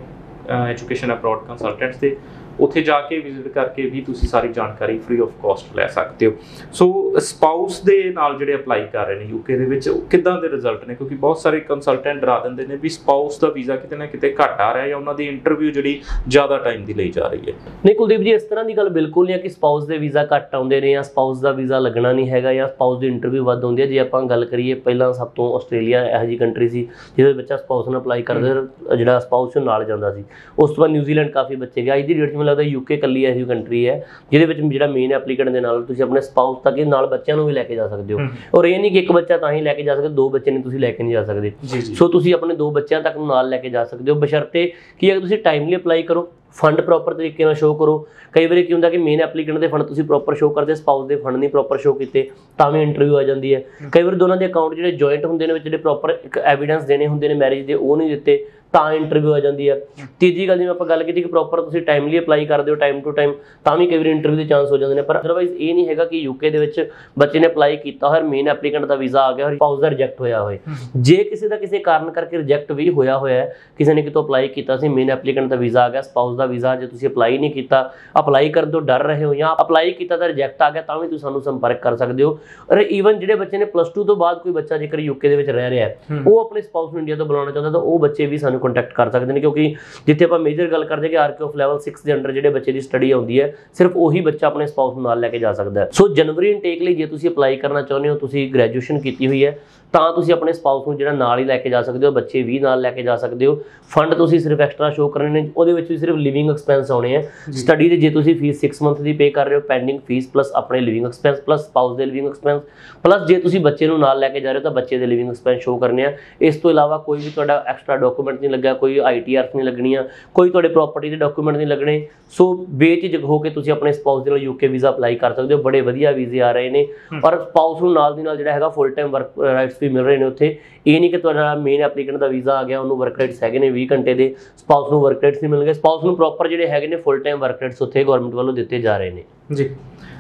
ਐਜੂਕੇਸ਼ਨ ਅਬਰੋਡ ਕੰਸਲਟੈਂਟਸ ਦੇ ਉੱਥੇ ਜਾ ਕੇ ਵਿਜ਼ਿਟ ਕਰਕੇ ਵੀ ਤੁਸੀਂ ਸਾਰੀ ਜਾਣਕਾਰੀ ਫ੍ਰੀ ਆਫ ਕਾਸਟ ਲੈ ਸਕਦੇ ਹੋ। ਸੋ ਸਪਾਊਸ ਦੇ ਨਾਲ ਜਿਹੜੇ ਅਪਲਾਈ ਕਰ ਰਹੇ ਨੇ ਯੂਕੇ ਦੇ ਵਿੱਚ ਕਿੱਦਾਂ ਦੇ ਰਿਜ਼ਲਟ ਨੇ? ਕਿਉਂਕਿ ਬਹੁਤ ਸਾਰੇ ਕੰਸਲਟੈਂਟ ਡਰਾ ਦਿੰਦੇ ਨੇ ਵੀ ਸਪਾਊਸ ਦਾ ਵੀਜ਼ਾ ਕਿਤੇ ਨਾ ਕਿਤੇ ਘੱਟ ਆ ਰਿਹਾ ਜਾਂ ਉਹਨਾਂ ਦੀ ਇੰਟਰਵਿਊ ਜਿਹੜੀ ਜ਼ਿਆਦਾ ਟਾਈਮ ਦੀ ਲਈ ਜਾ ਰਹੀ ਹੈ। ਨਹੀਂ ਕੁਲਦੀਪ ਜੀ ਇਸ ਤਰ੍ਹਾਂ ਦੀ ਗੱਲ ਬਿਲਕੁਲ ਨਹੀਂ ਹੈ ਕਿ ਸਪਾਊਸ ਦੇ ਵੀਜ਼ਾ ਘੱਟ ਆਉਂਦੇ ਨੇ ਜਾਂ ਸਪਾਊਸ ਦਾ ਵੀਜ਼ਾ ਲੱਗਣਾ ਨਹੀਂ ਹੈਗਾ ਜਾਂ ਸਪਾਊਸ ਦੀ ਇੰਟਰਵਿਊ ਵੱਧ ਹੁੰਦੀ ਹੈ। ਜੇ ਆਪਾਂ ਗੱਲ ਕਰੀਏ ਪਹਿਲਾਂ ਸਭ ਤੋਂ ਆਸਟ੍ਰੇਲੀਆ ਇਹੋ ਜਿਹੀ ਕੰਟਰੀ ਸੀ ਜਿਹਦੇ ਵਿੱਚ ਬੱਚਾ ਸਪਾਊਸ ਨੂੰ ਅਪਲਾਈ ਕਰਦੇ ਜਿਹੜਾ ਸਪਾਊਸ ਨਾਲ ਜਾਂਦਾ ਸੀ। ਉਸ ਤੋਂ ਬਾਅਦ ਨਿਊਜ਼ੀਲੈਂਡ ਕਾਫੀ ਬੱਚੇ ਗਏ। ਅੱਜ ਦੀ ਡੇਟ 'ਚ ਮੈਨੂੰ ਲੱਗਦਾ ਯੂਕੇ ਕੱਲੀ ਇਹੋ ਜਿਹੀ ਕੰਟਰੀ ਹੈ ਜਿਹਦੇ ਵਿੱਚ ਜਿਹੜਾ ਮੇਨ ਐਪਲੀਕੈਂਟ ਦੇ ਨਾਲ ਤੁਸੀਂ ਆਪਣੇ ਸਪਾਊਸ ਤੱਕ ਹੀ ਨਾਲ ਬੱਚਿਆਂ ਨੂੰ ਵੀ ਲੈ ਕੇ ਜਾ ਸਕਦੇ ਹੋ। ਔਰ ਇਹ ਨਹੀਂ ਕਿ ਇੱਕ ਬੱਚਾ ਤਾਂ ਹੀ ਲੈ ਕੇ ਜਾ ਸਕਦੇ ਦੋ ਬੱਚੇ ਨੇ ਤੁਸੀਂ ਲੈ ਕੇ ਨਹੀਂ ਜਾ ਸਕਦੇ। ਸੋ ਤੁਸੀਂ ਆਪਣੇ ਦੋ ਬੱਚਿਆਂ ਤੱਕ ਨੂੰ ਨਾਲ ਲੈ ਕੇ ਜਾ ਸਕਦੇ ਹੋ। ਬਸ਼ਰਤੇ ਕਿ ਅਗਰ ਤੁਸੀਂ ਟਾਈਮਲੀ ਅਪਲਾਈ ਕਰੋ ਫੰਡ ਪ੍ਰੋਪਰ ਤਰੀਕੇ ਨਾਲ ਸ਼ੋਅ ਕਰੋ। ਕਈ ਵਾਰੀ ਕੀ ਹੁੰਦਾ ਕਿ ਮੇਨ ਐਪਲੀਕੈਂਟ ਦੇ ਫੰਡ ਤੁਸੀਂ ਪ੍ਰੋਪਰ ਸ਼ੋਅ ਕਰਦੇ ਸਪਾਊਸ ਦੇ ਫੰਡ ਨਹੀਂ ਪ੍ਰੋਪਰ ਸ਼ੋਅ ਕੀਤੇ ਤਾਂ ਵੀ ਇੰਟਰਵਿਊ ਆ ਜਾਂਦੀ ਹੈ। ਕਈ ਵਾਰ ਦੋਨਾਂ ਦੇ ਅਕਾਊਂਟ ਜਿਹੜੇ ਜੁਆਇੰਟ ਹੁੰਦੇ ਨੇ ਵਿੱਚ ਜਿਹੜੇ ਪ੍ਰੋਪਰ ਇੱਕ ਐਵੀਡੈਂਸ ਦੇਣੇ ਹੁੰਦੇ ਨੇ ਮੈਰਿਜ ਦੇ ਉਹ ਨਹੀਂ ਦਿੱਤੇ ਤਾਂ ਇੰਟਰਵਿਊ ਆ ਜਾਂਦੀ ਹੈ। ਤੀਜੀ ਗੱਲ ਜਿਵੇਂ ਆਪਾਂ ਗੱਲ ਕੀਤੀ ਕਿ ਪ੍ਰੋਪਰ ਤੁਸੀਂ ਟਾਈਮਲੀ ਅਪਲਾਈ ਕਰਦੇ ਹੋ ਟਾਈਮ ਟੂ ਟਾਈਮ ਤਾਂ ਵੀ ਕਈ ਵਾਰ ਇੰਟਰਵਿਊ ਦੇ ਚਾਂਸ ਹੋ ਜਾਂਦੇ ਨੇ। ਪਰ ਅਦਰਵਾਈਜ਼ ਇਹ ਨਹੀਂ ਹੈਗਾ ਕਿ ਯੂਕੇ ਦੇ ਵਿੱਚ ਬੱਚੇ ਨੇ ਅਪਲਾਈ ਕੀਤਾ ਹੋਇਆ ਮੇਨ ਐਪਲੀਕੈਂਟ ਦਾ ਵੀਜ਼ਾ ਆ ਗਿਆ ਔਰ ਸਪਾਊਸ ਦਾ ਰਿਜੈਕਟ ਹੋਇਆ ਹੋਏ ਜੇ ਕਿਸੇ ਦਾ ਕਿਸੇ ਕਾਰਨ ਕਰਕੇ ਰਿਜੈਕਟ ਵੀ ਹੋਇਆ ਹੋਇਆ ਕਿਸੇ ਨੇ ਕਿਤੋਂ ਅਪਲਾਈ ਕੀਤਾ ਸੀ ਮੇਨ ਐਪਲੀਕੈਂਟ ਦਾ ਵੀਜ਼ਾ ਆ ਗਿਆ ਸਪਾਊਸ ਦਾ ਦਾ ਵੀਜ਼ਾ ਜੇ ਤੁਸੀਂ ਅਪਲਾਈ ਨਹੀਂ ਕੀਤਾ ਅਪਲਾਈ ਕਰਨ ਤੋਂ ਡਰ ਰਹੇ ਹੋ ਜਾਂ ਅਪਲਾਈ ਕੀਤਾ ਤਾਂ ਰਿਜੈਕਟ ਆ ਗਿਆ ਤਾਂ ਵੀ ਤੁਸੀਂ ਸਾਨੂੰ ਸੰਪਰਕ ਕਰ ਸਕਦੇ ਹੋ ਔਰ ਈਵਨ ਜਿਹੜੇ ਬੱਚੇ ਨੇ ਪਲੱਸ 2 ਤੋਂ ਬਾਅਦ ਕੋਈ ਬੱਚਾ ਜੇਕਰ ਯੂਕੇ ਦੇ ਵਿੱਚ ਰਹਿ ਰਿਹਾ ਹੈ। ਉਹ ਆਪਣੇ ਸਪਾਊਸ ਨੂੰ ਇੰਡੀਆ ਤੋਂ ਬੁਲਾਉਣਾ ਚਾਹੁੰਦਾ ਤਾਂ ਉਹ ਬੱਚੇ ਵੀ ਸਾਨੂੰ ਕੰਟੈਕਟ ਕਰ ਸਕਦੇ ਨੇ ਕਿਉਂਕਿ ਜਿੱਥੇ ਆਪਾਂ ਮੇਜਰ ਗੱਲ ਕਰਦੇ ਕਿ ਆਰਕੇ ਆਫ ਲੈਵਲ 6 ਦੇ ਅੰਡਰ ਜਿਹੜੇ ਬੱਚੇ ਦੀ ਸਟੱਡੀ ਆਉਂਦੀ ਹੈ ਸਿਰਫ ਉਹੀ ਬੱਚਾ ਆਪਣੇ ਸਪਾਊਸ ਨੂੰ ਨਾਲ ਲੈ ਕੇ ਜਾ ਸਕਦਾ ਹੈ ਸੋ ਜਨਵਰੀ ਇਨਟੇਕ ਲਈ ਜੇ ਤੁਸੀਂ ਅਪਲਾਈ ਕਰਨਾ ਚਾਹੁੰਦੇ ਹੋ ਤੁਸੀਂ ਗ੍ਰੈਜੂਏਸ਼ਨ ਕੀਤੀ ਹੋਈ ਹੈ ਤਾਂ ਤੁਸੀਂ ਆਪਣੇ ਸਪਾਊਸ ਨੂੰ ਜਿਹੜਾ ਨਾਲ ਹੀ ਲੈ ਕੇ ਜਾ ਸਕਦੇ ਹੋ ਬੱਚੇ ਵੀ ਨਾਲ ਲੈ ਕੇ ਜਾ ਸਕਦੇ ਹੋ। ਫੰਡ ਤੁਸੀਂ ਸਿਰਫ ਐਕਸਟਰਾ ਸ਼ੋ ਕਰਨੇ ਨੇ ਉਹਦੇ ਵਿੱਚ ਵੀ ਸਿਰਫ ਲਿਵਿੰਗ ਐਕਸਪੈਂਸ ਆਉਣੇ ਆ। ਸਟੱਡੀ ਦੇ ਜੇ ਤੁਸੀਂ ਫੀਸ 6 ਮੰਥ ਦੀ ਪੇ ਕਰ ਰਹੇ ਹੋ ਪੈਂਡਿੰਗ ਫੀਸ ਪਲੱਸ ਆਪਣੇ ਲਿਵਿੰਗ ਐਕਸਪੈਂਸ ਪਲੱਸ ਸਪਾਊਸ ਦੇ ਲਿਵਿੰਗ ਐਕਸਪੈਂਸ ਪਲੱਸ ਜੇ ਤੁਸੀਂ ਬੱਚੇ ਨੂੰ ਨਾਲ ਲੈ ਕੇ ਜਾ ਰਹੇ ਹੋ ਤਾਂ ਬੱਚੇ ਦੇ ਲਿਵਿੰਗ ਐਕਸਪੈਂਸ ਸ਼ੋ ਕਰਨੇ ਆ। ਇਸ ਤੋਂ ਇਲਾਵਾ ਕੋਈ ਵੀ ਤੁਹਾਡਾ ਐਕਸਟਰਾ ਡਾਕੂਮੈਂਟ ਨਹੀਂ ਲੱਗਾ ਕੋਈ ਆਈਟੀਆਰਸ ਨਹੀਂ ਲੱਗਣੀਆਂ ਕੋਈ ਤੁਹਾਡੇ ਪ੍ਰਾਪਰਟੀ ਦੇ ਡਾਕੂਮੈਂਟ ਨਹੀਂ ਲੱਗਣੇ। ਸੋ ਬੇਝਿਜਕ ਹੋ ਕੇ ਤੁਸੀਂ ਆਪਣੇ ਸਪਾਊਸ ਦੇ ਨਾਲ ਯੂਕੇ ਵੀਜ਼ਾ ਅਪਲਾਈ ਕਰ ਸਕਦੇ ਹੋ ਬੜੇ ਵਧੀਆ ਵੀਜ਼ੇ ਆ ਰਹੇ ਨੇ। ਔਰ ਸਪਾਊਸ ਨੂੰ ਨਾਲ ਦੀ ਨਾਲ ਜਿਹੜਾ ਹੈਗਾ ਫੁੱਲ ਟਾਈਮ ਵਰਕ ਰਾਈਟਸ ਵੀ ਮਿਲ ਰਹੇ ਨੇ ਉੱਥੇ। ਇਹ ਨਹੀਂ ਕਿ ਤੁਹਾਡਾ ਮੇਨ ਐਪਲੀਕੈਂਟ ਦਾ ਵੀਜ਼ਾ ਆ ਗਿਆ, ਉਹਨੂੰ ਵਰਕ ਰਾਈਟਸ ਹੈਗੇ ਨੇ 20 ਘੰਟੇ ਦੇ। ਸਪਾਊਸ ਨੂੰ ਵਰਕ ਰਾਈਟਸ ਨਹੀਂ ਮਿਲਣਗੇ ਸਪਾਊਸ ਨੂੰ ਪ੍ਰੋਪਰ ਜਿਹੜੇ ਹੈਗੇ ਨੇ ਫੁੱਲ ਟਾਈਮ ਵਰਕ ਰਾਈਟਸ ਉੱਥੇ ਗਵਰਨਮੈਂਟ ਵੱਲੋਂ ਦਿੱਤੇ ਜਾ ਰਹੇ ਨੇ। ਜੀ।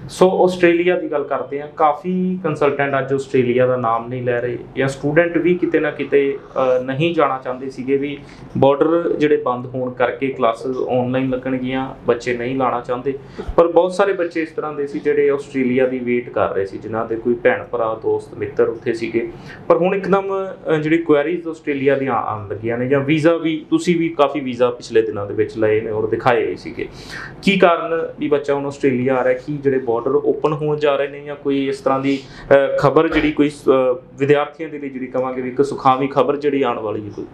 ਸੋ ਆਸਟ੍ਰੇਲੀਆ ਦੀ ਗੱਲ ਕਰਦੇ ਆ ਕਾਫੀ ਕੰਸਲਟੈਂਟ ਅੱਜ ਆਸਟ੍ਰੇਲੀਆ ਦਾ ਨਾਮ ਨਹੀਂ ਲੈ ਰਹੇ ਜਾਂ ਸਟੂਡੈਂਟ ਵੀ ਕਿਤੇ ਨਾ ਕਿਤੇ ਨਹੀਂ ਜਾਣਾ ਚਾਹੁੰਦੇ ਸੀਗੇ ਵੀ ਬਾਰਡਰ ਜਿਹੜੇ ਬੰਦ ਹੋਣ ਕਰਕੇ ਕਲਾਸਿਸ ਆਨਲਾਈਨ ਲੱਗਣਗੀਆਂ, ਬੱਚੇ ਨਹੀਂ ਲਾਣਾ ਚਾਹੁੰਦੇ। ਪਰ ਬਹੁਤ ਸਾਰੇ ਬੱਚੇ ਇਸ ਤਰ੍ਹਾਂ ਦੇ ਸੀ ਜਿਹੜੇ ਆਸਟ੍ਰੇਲੀਆ ਦੀ ਵੇਟ ਕਰ ਰਹੇ ਸੀ, ਜਿਨ੍ਹਾਂ ਦੇ ਕੋਈ ਭੈਣ ਭਰਾ, ਦੋਸਤ, ਮਿੱਤਰ ਉੱਥੇ ਸੀਗੇ। ਪਰ ਹੁਣ ਇੱਕਦਮ ਜਿਹੜੀ ਕੁਐਰੀਜ਼ ਆਸਟ੍ਰੇਲੀਆ ਦੀਆਂ ਆਉਣ ਲੱਗੀਆਂ ਨੇ ਜਾਂ ਵੀਜ਼ਾ ਵੀ, ਤੁਸੀਂ ਵੀ ਕਾਫੀ ਵੀਜ਼ਾ ਪਿਛਲੇ ਦਿਨਾਂ ਦੇ ਵਿੱਚ ਲਏ ਨੇ ਔਰ ਦਿਖਾਏ ਸੀਗੇ। ਕੀ ਕਾਰਨ ਵੀ ਬੱਚਾ ਹੁਣ ਆਸਟ੍ਰੇਲੀਆ ਆ ਰਿਹਾ ਕੀ ਜਿਹੜੇ ਬਾਰਡਰ ਓਪਨ ਹੋਣ ਜਾ ਰਹੇ ਨੇ ਜਾਂ ਕੋਈ ਇਸ ਤਰ੍ਹਾਂ ਦੀ ਖਬਰ ਜਿਹੜੀ ਕੋਈ ਵਿਦਿਆਰਥੀਆਂ ਦੇ ਲਈ ਜਿਹੜੀ ਕਵਾਂਗੇ ਵੀ ਇੱਕ ਸੁਖਾਵੀ ਖਬਰ ਜਿਹੜੀ ਆਉਣ ਵਾਲੀ ਹੈ ਕੋਈ?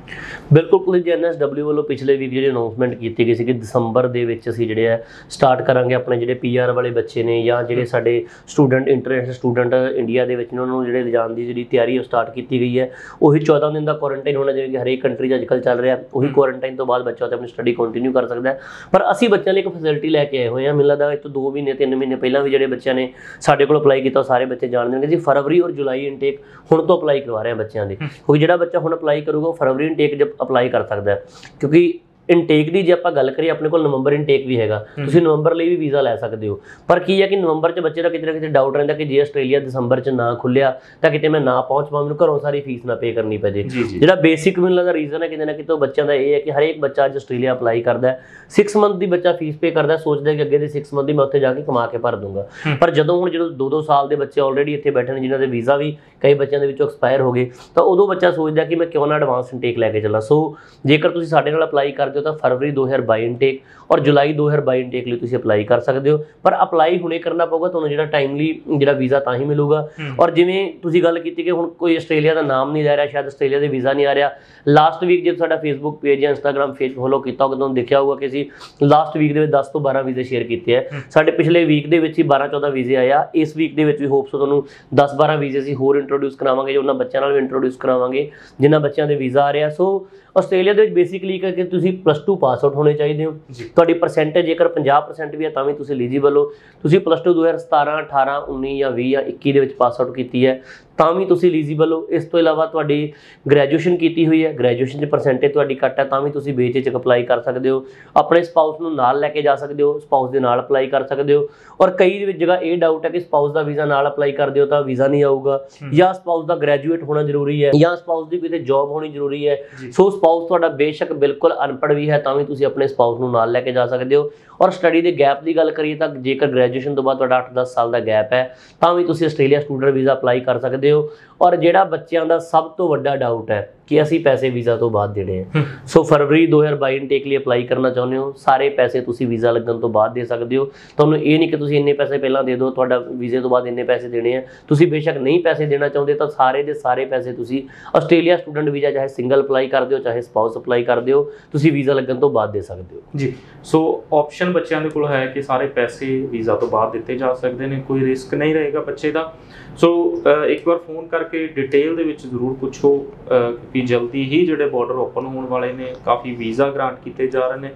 ਬਿਲਕੁਲ ਪੁਲਿਸ ਐਨਐਸਡਬਲਿਊ ਵੱਲੋਂ ਪਿਛਲੇ ਵੀਕ ਜਿਹੜੀ ਅਨਾਉਂਸਮੈਂਟ ਕੀਤੀ ਗਈ ਸੀ ਕਿ ਦਸੰਬਰ ਦੇ ਵਿੱਚ ਅਸੀਂ ਜਿਹੜੇ ਆ ਸਟਾਰਟ ਕਰਾਂਗੇ ਆਪਣੇ ਜਿਹੜੇ ਪੀਆਰ ਵਾਲੇ ਬੱਚੇ ਨੇ ਜਾਂ ਜਿਹੜੇ ਸਾਡੇ ਸਟੂਡੈਂਟ ਇੰਟਰਨੈਸ਼ਨਲ ਸਟੂਡੈਂਟ ਇੰਡੀਆ ਦੇ ਵਿੱਚ ਨੇ ਉਹਨਾਂ ਨੂੰ ਜਿਹੜੇ ਲਿਜਾਣ ਦੀ ਜਿਹੜੀ ਤਿਆਰੀ ਉਹ ਸਟਾਰਟ ਕੀਤੀ ਗਈ ਹੈ। ਉਹੀ 14 ਦਿਨ ਦਾ ਕੁਆਰੰਟਾਈਨ ਹੋਣਾ ਜਿਵੇਂ ਕਿ ਹਰੇਕ ਕੰਟਰੀ 'ਚ ਅੱਜਕੱਲ ਚੱਲ ਰਿਹਾ ਉਹੀ ਕੁਆਰੰਟਾਈਨ ਤੋਂ ਬਾਅਦ ਬੱਚਾ ਉੱਥੇ ਆਪਣੀ ਸਟੱਡੀ ਕੰਟੀਨਿਊ ਕਰ ਸਕਦਾ ਪਰ ਅਸੀਂ ਬੱਚਿਆਂ ਲਈ ਇੱਕ ਫੈਸਿਲਿਟੀ ਲੈ ਕੇ ਆਏ ਹੋਏ ਹਾਂ ਮੈਨੂੰ ਲੱਗਦਾ ਇਹ ਤੋਂ 2 ਮਹੀਨੇ 3 ਮਹੀਨੇ ਪਹਿਲਾਂ ਵੀ ਜਿਹੜੇ ਬੱਚਿਆਂ ਨੇ ਸਾਡੇ ਕੋਲ ਅਪਲਾਈ ਕੀਤਾ ਸਾਰੇ ਬੱਚੇ ਜਾਣਦੇ ਨੇ ਜੀ ਫਰਵਰੀ ਔਰ ਜੁਲਾਈ ਇਨਟੇਕ ਹੁਣ ਤੋਂ ਅਪਲਾਈ ਕਰਵਾ ਰਹੇ ਹਾਂ ਬੱਚਿਆਂ ਦੀ। ਕਿਉਂਕਿ ਜਿਹੜਾ ਬੱਚਾ ਹੁਣ ਅਪਲਾਈ ਕਰੂਗਾ ਉਹ ਫਰਵਰੀ ਇਨਟੇਕ ਜਬ ਅਪਲਾਈ ਕਰ ਸਕਦਾ ਹੈ। ਕਿਉਂਕਿ ਇਨਟੇਕ ਦੀ ਜੇ ਆਪਾਂ ਗੱਲ ਕਰੀਏ ਆਪਣੇ ਕੋਲ ਨਵੰਬਰ ਇਨਟੇਕ ਵੀ ਹੈਗਾ। ਤੁਸੀਂ ਨਵੰਬਰ ਲਈ ਵੀ ਵੀਜ਼ਾ ਲੈ ਸਕਦੇ ਹੋ। ਪਰ ਕੀ ਹੈ ਕਿ ਨਵੰਬਰ 'ਚ ਬੱਚੇ ਦਾ ਕਿਤੇ ਨਾ ਕਿਤੇ ਡਾਊਟ ਰਹਿੰਦਾ ਕਿ ਜੇ ਆਸਟ੍ਰੇਲੀਆ ਦਸੰਬਰ 'ਚ ਨਾ ਖੁੱਲਿਆ ਤਾਂ ਕਿਤੇ ਮੈਂ ਨਾ ਪਹੁੰਚ ਪਾਵਾਂ ਮੈਨੂੰ ਘਰੋਂ ਸਾਰੀ ਫੀਸ ਨਾ ਪੇ ਕਰਨੀ ਪੈ ਜੇ। ਜਿਹੜਾ ਬੇਸਿਕ ਮੈਨੂੰ ਲੱਗਦਾ ਰੀਜ਼ਨ ਹੈ ਕਿਤੇ ਨਾ ਕਿਤੇ ਬੱਚਿਆਂ ਦਾ ਇਹ ਹੈ ਕਿ ਹਰੇਕ ਬੱਚਾ ਅੱਜ ਆਸਟ੍ਰੇਲੀਆ ਅਪਲਾਈ ਕਰਦਾ ਹੈ। 6 ਮੰਥ ਦੀ ਬੱਚਾ ਫੀਸ ਪੇ ਕਰਦਾ ਸੋਚਦਾ ਕਿ ਅੱਗੇ ਦੇ 6 ਮੰਥ ਦੀ ਮੈਂ ਉੱਥੇ ਜਾ ਕੇ ਕਮਾ ਕੇ ਭਰ ਦੂੰਗਾ। ਪਰ ਜਦੋਂ ਹੁਣ ਜਦੋਂ 2-2 ਸਾਲ ਦੇ ਬੱਚੇ ਆਲਰੇਡੀ ਇੱਥੇ ਬੈਠੇ ਨੇ ਜਿਨ੍ਹਾਂ ਦੇ ਵੀਜ਼ਾ ਵੀ ਕਈ ਬੱਚਿਆਂ ਦੇ ਵਿੱਚੋਂ ਐਕਸਪਾਇਰ ਹੋ ਗਏ ਤਾਂ ਉਦੋਂ ਬੱਚਾ ਸੋਚਦਾ ਕਿ ਮੈਂ ਕਿਉਂ ਨਾ ਐਡਵਾਂਸ ਇਨਟੇਕ ਲੈ ਕੇ ਚੱਲਾਂ। ਸੋ ਜੇਕਰ ਤੁਸੀਂ ਸਾਡੇ ਨਾਲ ਅਪਲਾਈ ਕਰਦੇ ਹੋ ਤਾਂ ਫਰਵਰੀ 2022 ਇਨਟੇਕ ਔਰ ਜੁਲਾਈ 2022 ਇਨਟੇਕ ਲਈ ਤੁਸੀਂ ਅਪਲਾਈ ਕਰ ਸਕਦੇ ਹੋ। ਪਰ ਅਪਲਾਈ ਹੁਣੇ ਕਰਨਾ ਪਊਗਾ ਤੁਹਾਨੂੰ ਜਿਹੜਾ ਟਾਈਮਲੀ ਜਿਹੜਾ ਵੀਜ਼ਾ ਤਾਂ ਹੀ ਮਿਲੂਗਾ। ਔਰ ਜਿਵੇਂ ਤੁਸੀਂ ਗੱਲ ਕੀਤੀ ਕਿ ਹੁਣ ਕੋਈ ਆਸਟ੍ਰੇਲੀਆ ਦਾ ਨਾਮ ਨਹੀਂ ਲੈ ਰਿਹਾ ਸ਼ਾਇਦ ਆਸਟ੍ਰੇਲੀਆ ਦੇ ਵੀਜ਼ਾ ਨਹੀਂ ਆ ਰਿਹਾ। ਲਾਸਟ ਵੀਕ ਜੇ ਸਾਡਾ ਫੇਸਬੁੱਕ ਪੇਜ ਜਾਂ ਇੰਸਟਾਗ੍ਰam ਪੇਜ ਫੋਲੋ ਕੀਤਾ ਹੋਗਾ ਤੁਹਾਨੂੰ ਦੇਖਿਆ ਹੋਊਗਾ ਕਿ ਅਸੀਂ ਲਾਸਟ ਵੀਕ ਦੇ ਵਿੱਚ 10 ਤੋਂ 12 ਵੀਜ਼ੇ ਸ਼ੇਅਰ ਕੀਤੇ ਆ। ਸਾਡੇ ਪਿਛਲੇ ਵੀਕ ਦੇ ਵਿੱਚ ਹੀ 12 14 ਵੀਜ਼ੇ ਆਏ ਆ। ਇਸ ਵੀਕ ਦੇ ਵਿੱਚ ਵੀ ਹੋਪਸ ਤੁਹਾਨੂੰ 10 12 ਵੀਜ਼ੇ ਅਸੀਂ ਹੋਰ ਇੰਟਰੋਡਿਊਸ ਕਰਾਵਾਂਗੇ ਜੋ ਉਹਨਾਂ ਬੱਚਿਆਂ ਨਾਲ ਵੀ ਇੰਟਰੋਡਿਊਸ ਕਰਾਵਾਂਗੇ ਜਿਨ੍ਹਾਂ ਬੱਚਿਆਂ ਦੇ ਵੀਜ਼ਾ ਆ ਰਿਹਾ ਸੋ ਆਸਟ੍ਰੇਲੀਆ ਦੇ ਵਿੱਚ ਬੇਸਿਕਲੀ ਕਿ ਤੁਸੀਂ ਪਲੱਸ 2 ਪਾਸ ਆਊਟ ਹੋਣੇ ਚਾਹੀਦੇ ਹੋ। ਤੁਹਾਡੀ ਪਰਸੈਂਟੇਜ ਜੇਕਰ 50% ਵੀ ਹੈ ਤਾਂ ਵੀ ਤੁਸੀਂ ਐਲੀਜੀਬਲ ਹੋ। ਤੁਸੀਂ ਪਲੱਸ 2 2017 18 19 ਜਾਂ 20 ਜਾਂ 21 ਦੇ ਵਿੱਚ ਪਾਸ ਆਊਟ ਕੀਤੀ ਹੈ। ਤਾਂ ਵੀ ਤੁਸੀਂ ਐਲੀਜੀਬਲ ਹੋ। ਇਸ ਤੋਂ ਇਲਾਵਾ ਤੁਹਾਡੀ ਗ੍ਰੈਜੂਏਸ਼ਨ ਕੀਤੀ ਹੋਈ ਹੈ। ਗ੍ਰੈਜੂਏਸ਼ਨ 'ਚ ਪਰਸੈਂਟੇਜ ਤੁਹਾਡੀ ਘੱਟ ਹੈ ਤਾਂ ਵੀ ਤੁਸੀਂ ਬੇਚੇਚਕ ਅਪਲਾਈ ਕਰ ਸਕਦੇ ਹੋ। ਆਪਣੇ ਸਪਾਊਸ ਨੂੰ ਨਾਲ ਲੈ ਕੇ ਜਾ ਸਕਦੇ ਹੋ ਸਪਾਊਸ ਦੇ ਨਾਲ ਅਪਲਾਈ ਕਰ ਸਕਦੇ ਹੋ। ਔਰ ਕਈ ਦੇ ਵਿੱਚ ਜਗ੍ਹਾ ਇਹ ਡਾਊਟ ਹੈ ਕਿ ਸਪਾਊਸ ਦਾ ਵੀਜ਼ਾ ਨਾਲ ਅਪਲਾਈ ਕਰਦੇ ਹੋ ਤਾਂ ਵੀਜ਼ਾ ਨਹੀਂ ਆਊਗਾ। ਜਾਂ ਸਪਾਊਸ ਦਾ ਗ੍ਰੈਜੂਏਟ ਹੋਣਾ ਜ਼ਰੂਰੀ ਹੈ ਜਾਂ ਸਪਾਊਸ ਦੀ ਕਿਤੇ ਜੌਬ ਹੋਣੀ ਜ਼ਰੂਰੀ ਹੈ। ਸੋ ਸਪਾਊਸ ਤੁਹਾਡਾ ਬੇਸ਼ੱਕ ਬਿਲਕੁਲ ਅਨਪੜ੍ਹ ਵੀ ਹੈ ਤਾਂ ਵੀ ਤੁਸੀਂ ਆਪਣੇ ਸਪਾਊਸ ਨੂੰ ਨਾਲ ਲੈ ਕੇ ਜਾ ਸਕਦੇ ਹੋ। ਔਰ ਸਟੱਡੀ ਦੇ ਗੈਪ ਦੀ ਗੱਲ ਕਰੀਏ ਤਾਂ ਜੇਕਰ ਗ੍ਰੈਜੂਏਸ਼ਨ ਤੋਂ ਬਾਅਦ ਤੁਹਾਡਾ 8-10 ਸਾਲ ਦਾ ਗੈਪ ਹੈ ਤਾਂ ਵੀ ਤੁਸੀਂ ਆਸਟ੍ਰੇਲੀਆ ਸਟੂਡੈਂਟ ਵੀਜ਼ਾ ਅਪਲਾਈ ਕਰ ਸਕਦੇ ਹੋ ਔਰ ਜਿਹੜਾ ਬੱਚਿਆਂ ਦਾ ਸਭ ਤੋਂ ਵੱਡਾ ਡਾਊਟ ਹੈ ਕਿ ਅਸੀਂ ਪੈਸੇ ਵੀਜ਼ਾ ਤੋਂ ਬਾਅਦ ਦੇਣੇ ਆ। ਸੋ ਫਰਵਰੀ 2022 ਇਨਟੇਕ ਲਈ ਅਪਲਾਈ ਕਰਨਾ ਚਾਹੁੰਦੇ ਹੋ ਸਾਰੇ ਪੈਸੇ ਤੁਸੀਂ ਵੀਜ਼ਾ ਲੱਗਣ ਤੋਂ ਬਾਅਦ ਦੇ ਸਕਦੇ ਹੋ। ਤੁਹਾਨੂੰ ਇਹ ਨਹੀਂ ਕਿ ਤੁਸੀਂ ਇੰਨੇ ਪੈਸੇ ਪਹਿਲਾਂ ਦੇ ਦਿਓ ਤੁਹਾਡਾ ਵੀਜ਼ੇ ਤੋਂ ਬਾਅਦ ਇੰਨੇ ਪੈਸੇ ਦੇਣੇ ਆ। ਤੁਸੀਂ ਬੇਸ਼ੱਕ ਨਹੀਂ ਪੈਸੇ ਦੇਣਾ ਚਾਹੁੰਦੇ ਤਾਂ ਸਾਰੇ ਦੇ ਸਾਰੇ ਪੈਸੇ ਤੁਸੀਂ ਆਸਟ੍ਰੇਲੀਆ ਸਟੂਡੈਂਟ ਵੀਜ਼ਾ ਚਾਹੇ ਸਿੰਗਲ ਅਪਲਾਈ ਕਰਦੇ ਹੋ ਚਾਹੇ ਸਪਾਊਸ ਅਪਲਾਈ ਕਰਦੇ ਹੋ ਤੁਸੀਂ ਵੀਜ਼ਾ ਲੱਗਣ ਤੋਂ ਬਾਅਦ ਦੇ ਸਕਦੇ ਹੋ। ਜੀ। ਸੋ ਆਪਸ਼ਨ ਬੱਚਿਆਂ ਦੇ ਕੋਲ ਹੈ ਕਿ ਸਾਰੇ ਪੈਸੇ ਵੀਜ਼ਾ ਤੋਂ ਬਾਅਦ ਦਿੱਤੇ ਜਾ ਸਕਦੇ ਨੇ ਕੋਈ ਰਿਸਕ ਨਹੀਂ ਰਹੇਗਾ ਬੱਚੇ ਦਾ। ਸੋ ਇੱਕ ਵਾਰ ਫੋਨ ਕਰਕੇ ਡਿਟੇਲ ਦੇ ਵਿੱਚ ਜ਼ਰੂਰ ਪੁੱਛੋ ਕਿ ਜਲਦੀ ਹੀ ਜਿਹੜੇ ਬਾਰਡਰ ਓਪਨ ਹੋਣ ਵਾਲੇ ਨੇ, ਕਾਫੀ ਵੀਜ਼ਾ ਗ੍ਰਾਂਟ ਕੀਤੇ ਜਾ ਰਹੇ ਨੇ,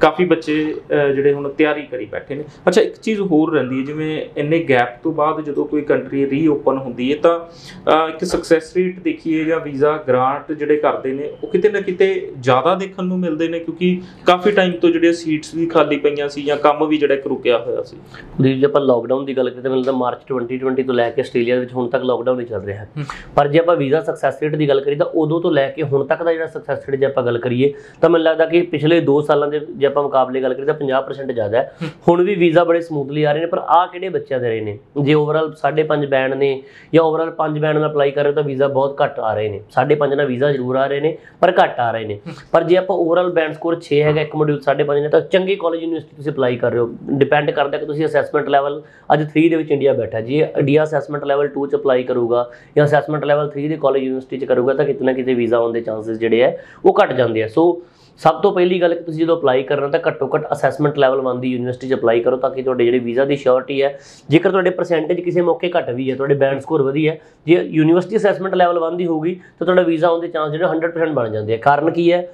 ਕਾਫੀ ਬੱਚੇ ਜਿਹੜੇ ਹੁਣ ਤਿਆਰੀ ਕਰੀ ਬੈਠੇ ਨੇ। ਅੱਛਾ, ਇੱਕ ਚੀਜ਼ ਹੋਰ ਰਹਿੰਦੀ ਹੈ, ਜਿਵੇਂ ਇੰਨੇ ਗੈਪ ਤੋਂ ਬਾਅਦ ਜਦੋਂ ਕੋਈ ਕੰਟਰੀ ਰੀਓਪਨ ਹੁੰਦੀ ਹੈ, ਤਾਂ ਇੱਕ ਸਕਸੈਸ ਰੇਟ ਦੇਖੀਏ ਜਾਂ ਵੀਜ਼ਾ ਗ੍ਰਾਂਟ ਜਿਹੜੇ ਕਰਦੇ ਨੇ, ਉਹ ਕਿਤੇ ਨਾ ਕਿਤੇ ਜ਼ਿਆਦਾ ਦੇਖਣ ਨੂੰ ਮਿਲਦੇ ਨੇ, ਕਿਉਂਕਿ ਕਾਫੀ ਟਾਈਮ ਤੋਂ ਜਿਹੜੇ ਸੀਟਸ ਵੀ ਖਾਲੀ ਪਈਆਂ ਸੀ ਜਾਂ ਕੰਮ ਵੀ ਜਿਹੜਾ ਇੱਕ ਰੁਕਿਆ ਹੋਇਆ ਸੀ। ਜੀ ਜੇ ਆਪਾਂ ਲਾਕਡਾਊਨ ਦੀ ਗੱਲ ਕਰੀਏ, ਤਾਂ ਮੈਨੂੰ ਲੱਗਦਾ ਮਾਰਚ 2020 ਤੋਂ ਲੈ ਕੇ ਆਸਟ੍ਰੇਲੀਆ ਵਿੱਚ ਹੁਣ ਤੱਕ ਲਾਕਡਾਊਨ ਹੀ ਚੱਲ ਰਿਹਾ ਹੈ। ਪਰ ਜੇ ਆਪਾਂ ਵੀਜ਼ਾ ਸਕਸੈਸ ਰੇਟ ਦੀ ਗੱਲ ਕਰੀਏ ਤਾਂ ਉਦੋਂ ਤੋਂ ਲੈ ਕੇ ਹੁਣ ਤੱਕ ਦਾ ਜਿਹੜਾ ਸਕਸੈਸ ਰੇਟ ਜੇ ਆਪਾਂ ਗੱਲ ਕਰੀਏ ਤਾਂ ਮੈਨੂੰ ਲੱਗਦਾ ਕਿ ਪਿਛਲੇ 2 ਸਾਲਾਂ ਦੇ ਜੇ ਆਪਾਂ ਮੁਕਾਬਲੇ ਗੱਲ ਕਰੀਏ ਤਾਂ 50% ਜ਼ਿਆਦਾ ਹੈ। ਹੁਣ ਵੀ ਵੀਜ਼ਾ ਬੜੇ ਸਮੂਥਲੀ ਆ ਰਹੇ ਨੇ ਪਰ ਆ ਕਿਹੜੇ ਬੱਚਿਆਂ ਦੇ ਰਹੇ ਨੇ? ਜੇ ਓਵਰਆਲ 5.5 ਬੈਂਡ ਨੇ ਜਾਂ ਓਵਰਆਲ 5 ਬੈਂਡ ਨਾਲ ਅਪਲਾਈ ਕਰ ਰਹੇ ਤਾਂ ਵੀਜ਼ਾ ਬਹੁਤ ਘੱਟ ਆ ਰਹੇ ਨੇ। 5.5 ਨਾਲ ਵੀਜ਼ਾ ਜ਼ਰੂਰ ਆ ਰਹੇ ਨੇ ਪਰ ਘੱਟ ਆ ਰਹੇ ਨੇ। ਪਰ ਜੇ ਆਪਾਂ ਓਵਰਆਲ ਬੈਂਡ ਸਕੋਰ 6 ਹੈਗਾ ਇੱਕ ਮੋਡਿਊਲ 5.5 ਨੇ ਤਾਂ ਚੰਗੀ ਕਾਲਜ ਯੂਨੀਵਰਸਿਟੀ ਤੁਸੀਂ ਅਪਲਾਈ ਕਰ ਰਹੇ ਹੋ। ਡਿਪੈਂਡ ਕਰਦਾ ਕਿ ਤੁਸੀਂ ਅਸੈਸਮੈਂਟ ਲੈਵਲ ਅੱਜ 3 ਦੇ ਵਿੱਚ ਇੰਡੀਆ ਬੈਠਾ ਜੇ ਇੰਡੀਆ ਅਸੈਸਮੈਂਟ ਲੈਵਲ 2 ਚ ਅਪਲਾਈ ਕਰੂਗਾ ਜਾਂ ਅਸੈਸਮੈਂਟ ਲੈਵਲ 3 ਦੇ ਕਾਲਜ ਯੂਨੀਵਰਸਿਟੀ ਚ ਕਰੂਗਾ ਤਾਂ ਕਿਤੇ ਨਾ ਕਿਤੇ ਵੀਜ਼ਾ ਆਉਣ ਦੇ ਚਾਂਸਸ ਜਿਹੜੇ ਆ ਉਹ ਘਟ ਜਾਂਦੇ ਆ। ਸੋ ਸਭ ਤੋਂ ਪਹਿਲੀ ਗੱਲ ਕਿ ਤੁਸੀਂ ਜਦੋਂ ਅਪਲਾਈ ਕਰਨਾ ਤਾਂ ਘੱਟੋ ਘੱਟ ਅਸੈਸਮੈਂਟ ਲੈਵਲ 1 ਦੀ ਯੂਨੀਵਰਸਿਟੀ 'ਚ ਅਪਲਾਈ ਕਰੋ ਤਾਂ ਕਿ ਤੁਹਾਡੇ ਜਿਹੜੇ ਵੀਜ਼ਾ ਦੀ ਸ਼ੋਰਟੀ ਹੈ, ਜੇਕਰ ਤੁਹਾਡੇ ਪਰਸੈਂਟੇਜ ਕਿਸੇ ਮੌਕੇ ਘੱਟ ਵੀ ਹੈ, ਤੁਹਾਡੇ ਬੈਂਡ ਸਕੋਰ ਵਧੀਆ ਹੈ, ਜੇ ਯੂਨੀਵਰਸਿਟੀ ਅਸੈਸਮੈਂਟ ਲੈਵਲ 1 ਦੀ ਹੋਊਗੀ ਤਾਂ ਤੁਹਾਡਾ ਵੀਜ਼ਾ ਆਉਣ ਦੇ ਚਾਂਸ ਜਿਹੜੇ 100% ਬਣ ਜਾਂਦੇ ਆ। ਕਾਰਨ ਕੀ ਹੈ?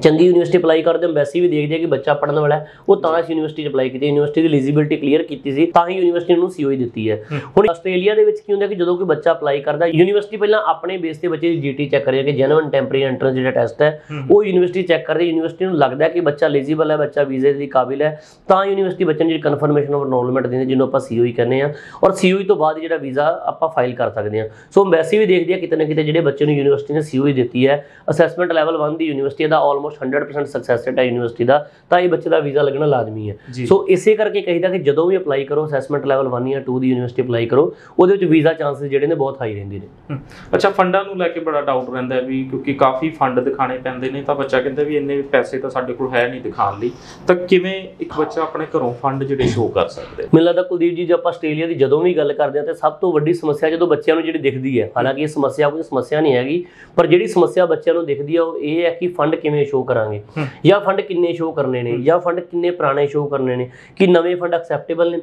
ਚੰਗੀ ਯੂਨੀਵਰਸਿਟੀ ਅਪਲਾਈ ਕਰਦੇ ਹੋ ਐਮਬੈਸੀ ਵੀ ਦੇਖਦੀ ਹੈ ਕਿ ਬੱਚਾ ਪੜਨ ਵਾਲਾ ਹੈ। ਉਹ ਤਾਂ ਇਸ ਯੂਨੀਵਰਸਿਟੀ 'ਚ ਅਪਲਾਈ ਕੀਤੀ ਯੂਨੀਵਰਸਿਟੀ ਦੀ ਐਲੀਜੀਬਿਲਟੀ ਕਲੀਅਰ ਕੀਤੀ ਸੀ ਤਾਂ ਹੀ ਯੂਨੀਵਰਸਿਟੀ ਨੂੰ ਸੀਓਈ ਦਿੱਤੀ ਹੈ। ਹੁਣ ਆਸਟ੍ਰੇਲੀਆ ਦੇ ਵਿੱਚ ਕੀ ਹੁੰਦਾ ਕਿ ਜਦੋਂ ਕੋਈ ਬੱਚਾ ਅਪਲਾਈ ਕਰਦਾ ਯੂਨੀਵਰਸਿਟੀ ਪਹਿਲਾਂ ਆਪਣੇ ਬੇਸ ਤੇ ਬੱਚੇ ਦੀ ਜੀਟੀ ਚੈੱਕ ਕਰੇਗੀ ਕਿ ਜੈਨੂਇਨ ਟੈਂਪਰੇਰੀ ਐਂਟਰੈਂਸ ਜਿਹੜਾ ਟੈਸਟ ਹੈ ਉਹ ਯੂਨੀਵਰਸਿਟੀ ਚੈੱਕ ਕਰਦੀ ਯੂਨੀਵਰਸਿਟੀ ਨੂੰ ਲੱਗਦਾ ਕਿ ਬੱਚਾ ਐਲੀਜੀਬਲ ਹੈ ਬੱਚਾ ਵੀਜ਼ੇ ਦੀ ਕਾਬਿਲ ਹੈ ਤਾਂ ਯੂਨੀਵਰਸਿਟੀ ਬੱਚੇ ਨੂੰ ਜਿਹੜੀ ਕਨਫਰਮੇਸ਼ਨ ਆਫ ਐਨਰੋਲਮੈਂਟ ਦਿੰਦੀ ਜਿਹਨੂੰ ਆਪਾਂ ਸੀਓਈ ਕਹਿੰਦੇ ਆ ਔਰ ਸੀਓਈ ਤੋਂ ਬਾਅਦ ਜਿਹੜਾ ਵੀਜ਼ਾ ਆਪਾਂ ਫਾਈਲ ਕਰ ਸਕਦੇ ਹਾਂ। ਸੋ ਐਮਬੈਸੀ ਵੀ ਦੇਖਦੀ ਹੈ ਕਿਤੇ ਨਾ ਕਿਤੇ ਜਿਹੜੇ ਬੱਚੇ ਨੂੰ ਯੂਨੀਵਰਸਿਟੀ ਨੇ ਸੀਓਈ ਦਿੱਤੀ ਹੈ ਅਸੈਸਮੈਂਟ ਲੈਵਲ 1 ਦੀ ਯੂਨੀਵਰਸਿਟੀ ਦਾ ਆਲਮੋਸਟ 100% ਸਕਸੈਸ ਰੇਟ ਹੈ ਯੂਨੀਵਰਸਿਟੀ ਦਾ ਤਾਂ ਇਹ ਬੱਚੇ ਦਾ ਵੀਜ਼ਾ ਲੱਗਣਾ ਲਾਜ਼ਮੀ ਹੈ। ਸੋ ਇਸੇ ਕਰਕੇ ਕਹੀਦਾ ਕਿ ਜਦੋਂ ਵੀ ਅਪਲਾਈ ਕਰੋ ਅਸੈਸਮੈਂਟ ਲੈਵਲ 1 ਜਾਂ 2 ਦੀ ਯੂਨੀਵਰਸਿਟੀ ਅਪਲਾਈ ਕਰੋ ਉਹਦੇ ਵਿੱਚ ਵੀਜ਼ਾ ਚਾਂਸਸ ਜਿਹੜੇ ਨੇ ਬਹੁਤ ਹਾਈ ਰਹਿੰਦੇ ਨੇ। ਅੱਛਾ ਫੰਡਾਂ ਨੂੰ ਲੈ ਕੇ ਬੜਾ ਡਾਊਟ ਰਹਿੰਦਾ ਵੀ ਕਿਉਂਕਿ ਕਾਫੀ ਫੰਡ ਦਿਖਾਣੇ ਪੈਂਦੇ ਨੇ ਤਾਂ ਬੱਚਾ ਕਹਿੰਦਾ ਵੀ ਇੰਨੇ ਪੈਸੇ ਤਾਂ ਸਾਡੇ ਕੋਲ ਹੈ ਨਹੀਂ ਦਿਖਾਉਣ ਲਈ। ਤਾਂ ਕਿਵੇਂ ਇੱਕ ਬੱਚਾ ਆਪਣੇ ਘਰੋਂ ਫੰਡ ਜਿਹੜੇ ਸ਼ੋਅ ਕਰ ਸਕਦੇ ਮੈਨੂੰ ਲੱਗਦਾ ਕੁਲਦੀਪ ਜੀ ਜੇ ਆਪਾਂ ਆਸਟ੍ਰੇਲੀਆ ਦੀ ਜਦੋਂ ਵੀ ਗੱਲ ਕਰਦੇ ਹਾਂ ਤੇ ਸਭ ਤੋਂ ਵੱਡੀ ਸਮੱਸਿਆ ਜਦੋਂ ਬੱਚਿਆਂ ਨੂੰ ਜਿਹੜੀ ਦਿਖਦੀ ਹੈ ਹਾਲਾਂਕਿ ਇਹ ਸਮੱਸਿਆ ਕੋਈ ਸਮੱਸਿਆ ਨਹੀਂ ਹੈਗੀ ਪਰ ਜਿਹੜੀ ਸਮੱਸਿਆ ਬੱਚਿਆਂ ਨੂੰ ਦਿਖਦੀ ਹੈ ਉਹ ਇਹ ਹੈ ਕਿ ਫੰਡ ਕਿਵੇਂ ਸ਼ੋਅ ਕਰਾਂਗੇ। ਜਾਂ ਫੰਡ ਕਿੰਨੇ ਸ਼ੋਅ ਕਰਨੇ ਨੇ ਜਾਂ ਫੰਡ ਕਿੰਨੇ ਪੁਰਾਣੇ ਸ਼ੋਅ ਕਰਨੇ ਨੇ ਕਿ ਨਵੇਂ ਫੰਡ ਐਕਸੈਪਟੇਬਲ ਨੇ।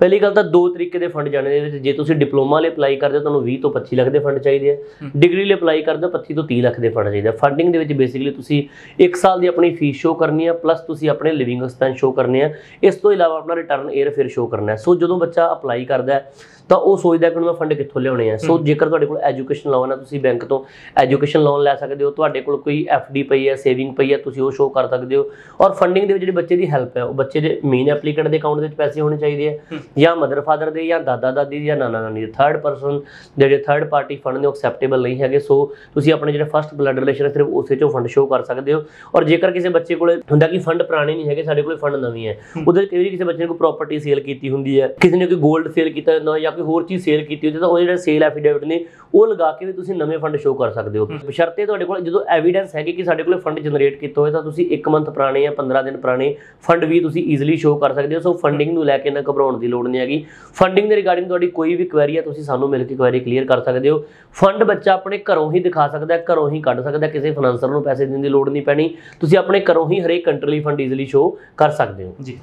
ਪਹਿਲੀ ਗੱਲ ਤਾਂ ਦੋ ਤਰੀਕੇ ਦੇ ਫੰਡ ਜਾਣੇ ਦੇ ਵਿੱਚ। ਜੇ ਤੁਸੀਂ ਡਿਪਲੋਮਾ ਲਈ ਅਪਲਾਈ ਕਰਦੇ ਹੋ ਤੁਹਾਨੂੰ 20 ਤੋਂ 25 ਲੱਖ ਦੇ ਫੰਡ ਚਾਹੀਦੇ ਆ। ਡਿਗਰੀ ਲਈ ਅਪਲਾਈ ਕਰਦੇ ਹੋ 25 ਤੋਂ 30 ਲੱਖ ਦੇ ਫੰਡ ਚਾਹੀਦੇ ਆ। ਫੰਡਿੰਗ ਦੇ ਵਿੱਚ ਬੇਸਿਕਲੀ ਤੁਸੀਂ 1 ਸਾਲ ਦੀ ਆਪਣੀ ਫੀਸ ਸ਼ੋਅ ਕਰਨੀ ਹੈ ਪਲੱਸ ਤੁਸੀਂ ਆਪਣੇ ਲਿਵਿੰਗ ਐਕਸਪੈਂਸ ਸ਼ੋਅ ਕਰਨੇ ਆ। ਇਸ ਤੋਂ ਇਲਾਵਾ ਆਪਣਾ ਰਿਟਰਨ ਏਅਰ ਫਿਰ ਸ਼ੋਅ ਕਰਨਾ ਹੈ। ਸੋ ਜਦੋਂ ਬੱਚਾ ਅਪਲਾਈ ਕਰਦਾ ਹੈ ਤਾਂ ਉਹ ਸੋਚਦਾ ਕਿ ਮੈਂ ਫੰਡ ਕਿੱਥੋਂ ਲਿਆਉਣੇ ਆ। ਸੋ ਜੇਕਰ ਤੁਹਾਡੇ ਕੋਲ ਐਜੂਕੇਸ਼ਨ ਲੋਨ ਹੈ ਤੁਸੀਂ ਬੈਂਕ ਤੋਂ ਐਜੂਕੇਸ਼ਨ ਲੋਨ ਲੈ ਸਕਦੇ ਹੋ। ਤੁਹਾਡੇ ਕੋਲ ਕੋਈ ਡੀ ਪਈ ਹੈ ਸੇਵਿੰਗ ਪਈ ਹੈ ਤੁਸੀਂ ਉਹ ਸ਼ੋਅ ਕਰ ਸਕਦੇ ਹੋ। ਔਰ ਫੰਡਿੰਗ ਦੇ ਵਿੱਚ ਜਿਹੜੀ ਬੱਚੇ ਦੀ ਹੈਲਪ ਹੈ ਉਹ ਬੱਚੇ ਦੇ ਮੇਨ ਐਪਲੀਕੈਂਟ ਦੇ ਅਕਾਊਂਟ ਦੇ ਵਿੱਚ ਪੈਸੇ ਹੋਣੇ ਚਾਹੀਦੇ ਆ। ਜਾਂ ਮਦਰ ਫਾਦਰ ਦੇ ਜਾਂ ਦਾਦਾ ਦਾਦੀ ਜਾਂ ਨਾਨਾ ਨਾਨੀ ਦੇ ਥਰਡ ਪਰਸਨ ਜਿਹੜੇ ਥਰਡ ਪਾਰਟੀ ਫੰਡ ਨੇ ਐਕਸੈਪਟੇਬਲ ਨਹੀਂ ਹੈਗੇ। ਸੋ ਤੁਸੀਂ ਆਪਣੇ ਜਿਹੜੇ ਫਸਟ ਬਲੱਡ ਰਿਲੇਸ਼ਨ ਹੈ ਸਿਰਫ ਉਸੇ ਚੋਂ ਫੰਡ ਸ਼ੋਅ ਕਰ ਸਕਦੇ ਹੋ। ਔਰ ਜੇਕਰ ਕਿਸੇ ਬੱਚੇ ਕੋਲੇ ਹੁੰਦਾ ਕਿ ਫੰਡ ਪੁਰਾਣੇ ਨਹੀਂ ਹੈਗੇ ਸਾਡੇ ਕੋਲੇ ਫੰਡ ਨਵੇਂ ਹੈ। ਉਹਦੇ ਕਈ ਵਾਰੀ ਕਿਸੇ ਬੱਚੇ ਨੇ ਕੋਈ ਪ੍ਰਾਪਰਟੀ ਸੇਲ ਕੀਤੀ ਹੁੰਦੀ ਹੈ ਕਿਸੇ ਨੇ ਕੋਈ 골ਡ ਸੇਲ ਕੀਤਾ ਹੁੰਦਾ ਜਾਂ ਕੋਈ ਹੋਰ ਚੀਜ਼ ਸੇਲ ਕੀਤੀ ਹੁੰਦੀ ਹੈ ਤਾਂ ਉਹ ਜਿਹੜੇ ਸੇਲ ਐਫੀਡੇਵਿਟ ਨੇ ਉਹ ਲਗਾ ਕੇ ਵੀ ਤੁਸੀਂ ਨਵੇਂ ਫੰਡ ਸ਼ੋਅ ਕਰ ਸਕਦੇ ਹੋ। ਬਸ਼ਰਤੇ ਤੁਹਾਡੇ ਕੋਲ ਜਦੋਂ ਐਵੀਡੈਂਸ ਹੈਗੀ ਕਿ ਸਾਡੇ ਕੋਲੇ ਫੰਡ ਜਨਰੇਟ ਕੀਤਾ ਹੋਏ ਤਾਂ ਤੁਸੀਂ 1 ਮੰਥ ਪੁਰਾਣੇ ਜਾਂ 15 ਦਿਨ ਪੁਰਾਣੇ ਫੰਡ ਵੀ ਤੁਸੀਂ ਈਜ਼ੀਲੀ ਸ਼ੋਅ ਕਰ ਸਕਦੇ ਹੋ। ਸੋ ਫੰਡਿੰਗ ਨੂੰ ਲੈ ਕੇ ਨਾ ਘਬਰਾਉਣ ਦੀ ਲੋੜ ਨਹੀਂ ਹੈਗੀ। ਫੰਡਿੰਗ ਦੇ ਰਿਗਾਰਡਿੰਗ ਤੁਹਾਡੀ ਕੋਈ ਵੀ ਕੁਐਰੀ ਹੈ ਤੁਸੀਂ ਸਾਨੂੰ ਮਿਲ ਕੇ ਕੁਐਰੀ ਕਲੀਅਰ ਕਰ ਸਕਦੇ ਹੋ। ਫੰਡ ਬੱਚਾ ਆਪਣੇ ਘਰੋਂ ਹੀ ਦਿਖਾ ਸਕਦਾ ਹੈ ਘਰੋਂ ਹੀ ਕੱਢ ਸਕਦਾ ਕਿਸੇ ਫਾਈਨਾਂਸਰ ਨੂੰ ਪੈਸੇ ਦੇਣ ਦੀ ਲੋੜ ਨਹੀਂ ਪੈਣੀ। ਤੁਸੀਂ ਆਪਣੇ ਘਰੋਂ ਹੀ ਹਰੇਕ ਕੰਟਰੀ ਲਈ ਫੰਡ ਈਜ਼ੀਲੀ ਸ਼ੋਅ ਕਰ ਸਕਦੇ ਹੋ। ਜੀ।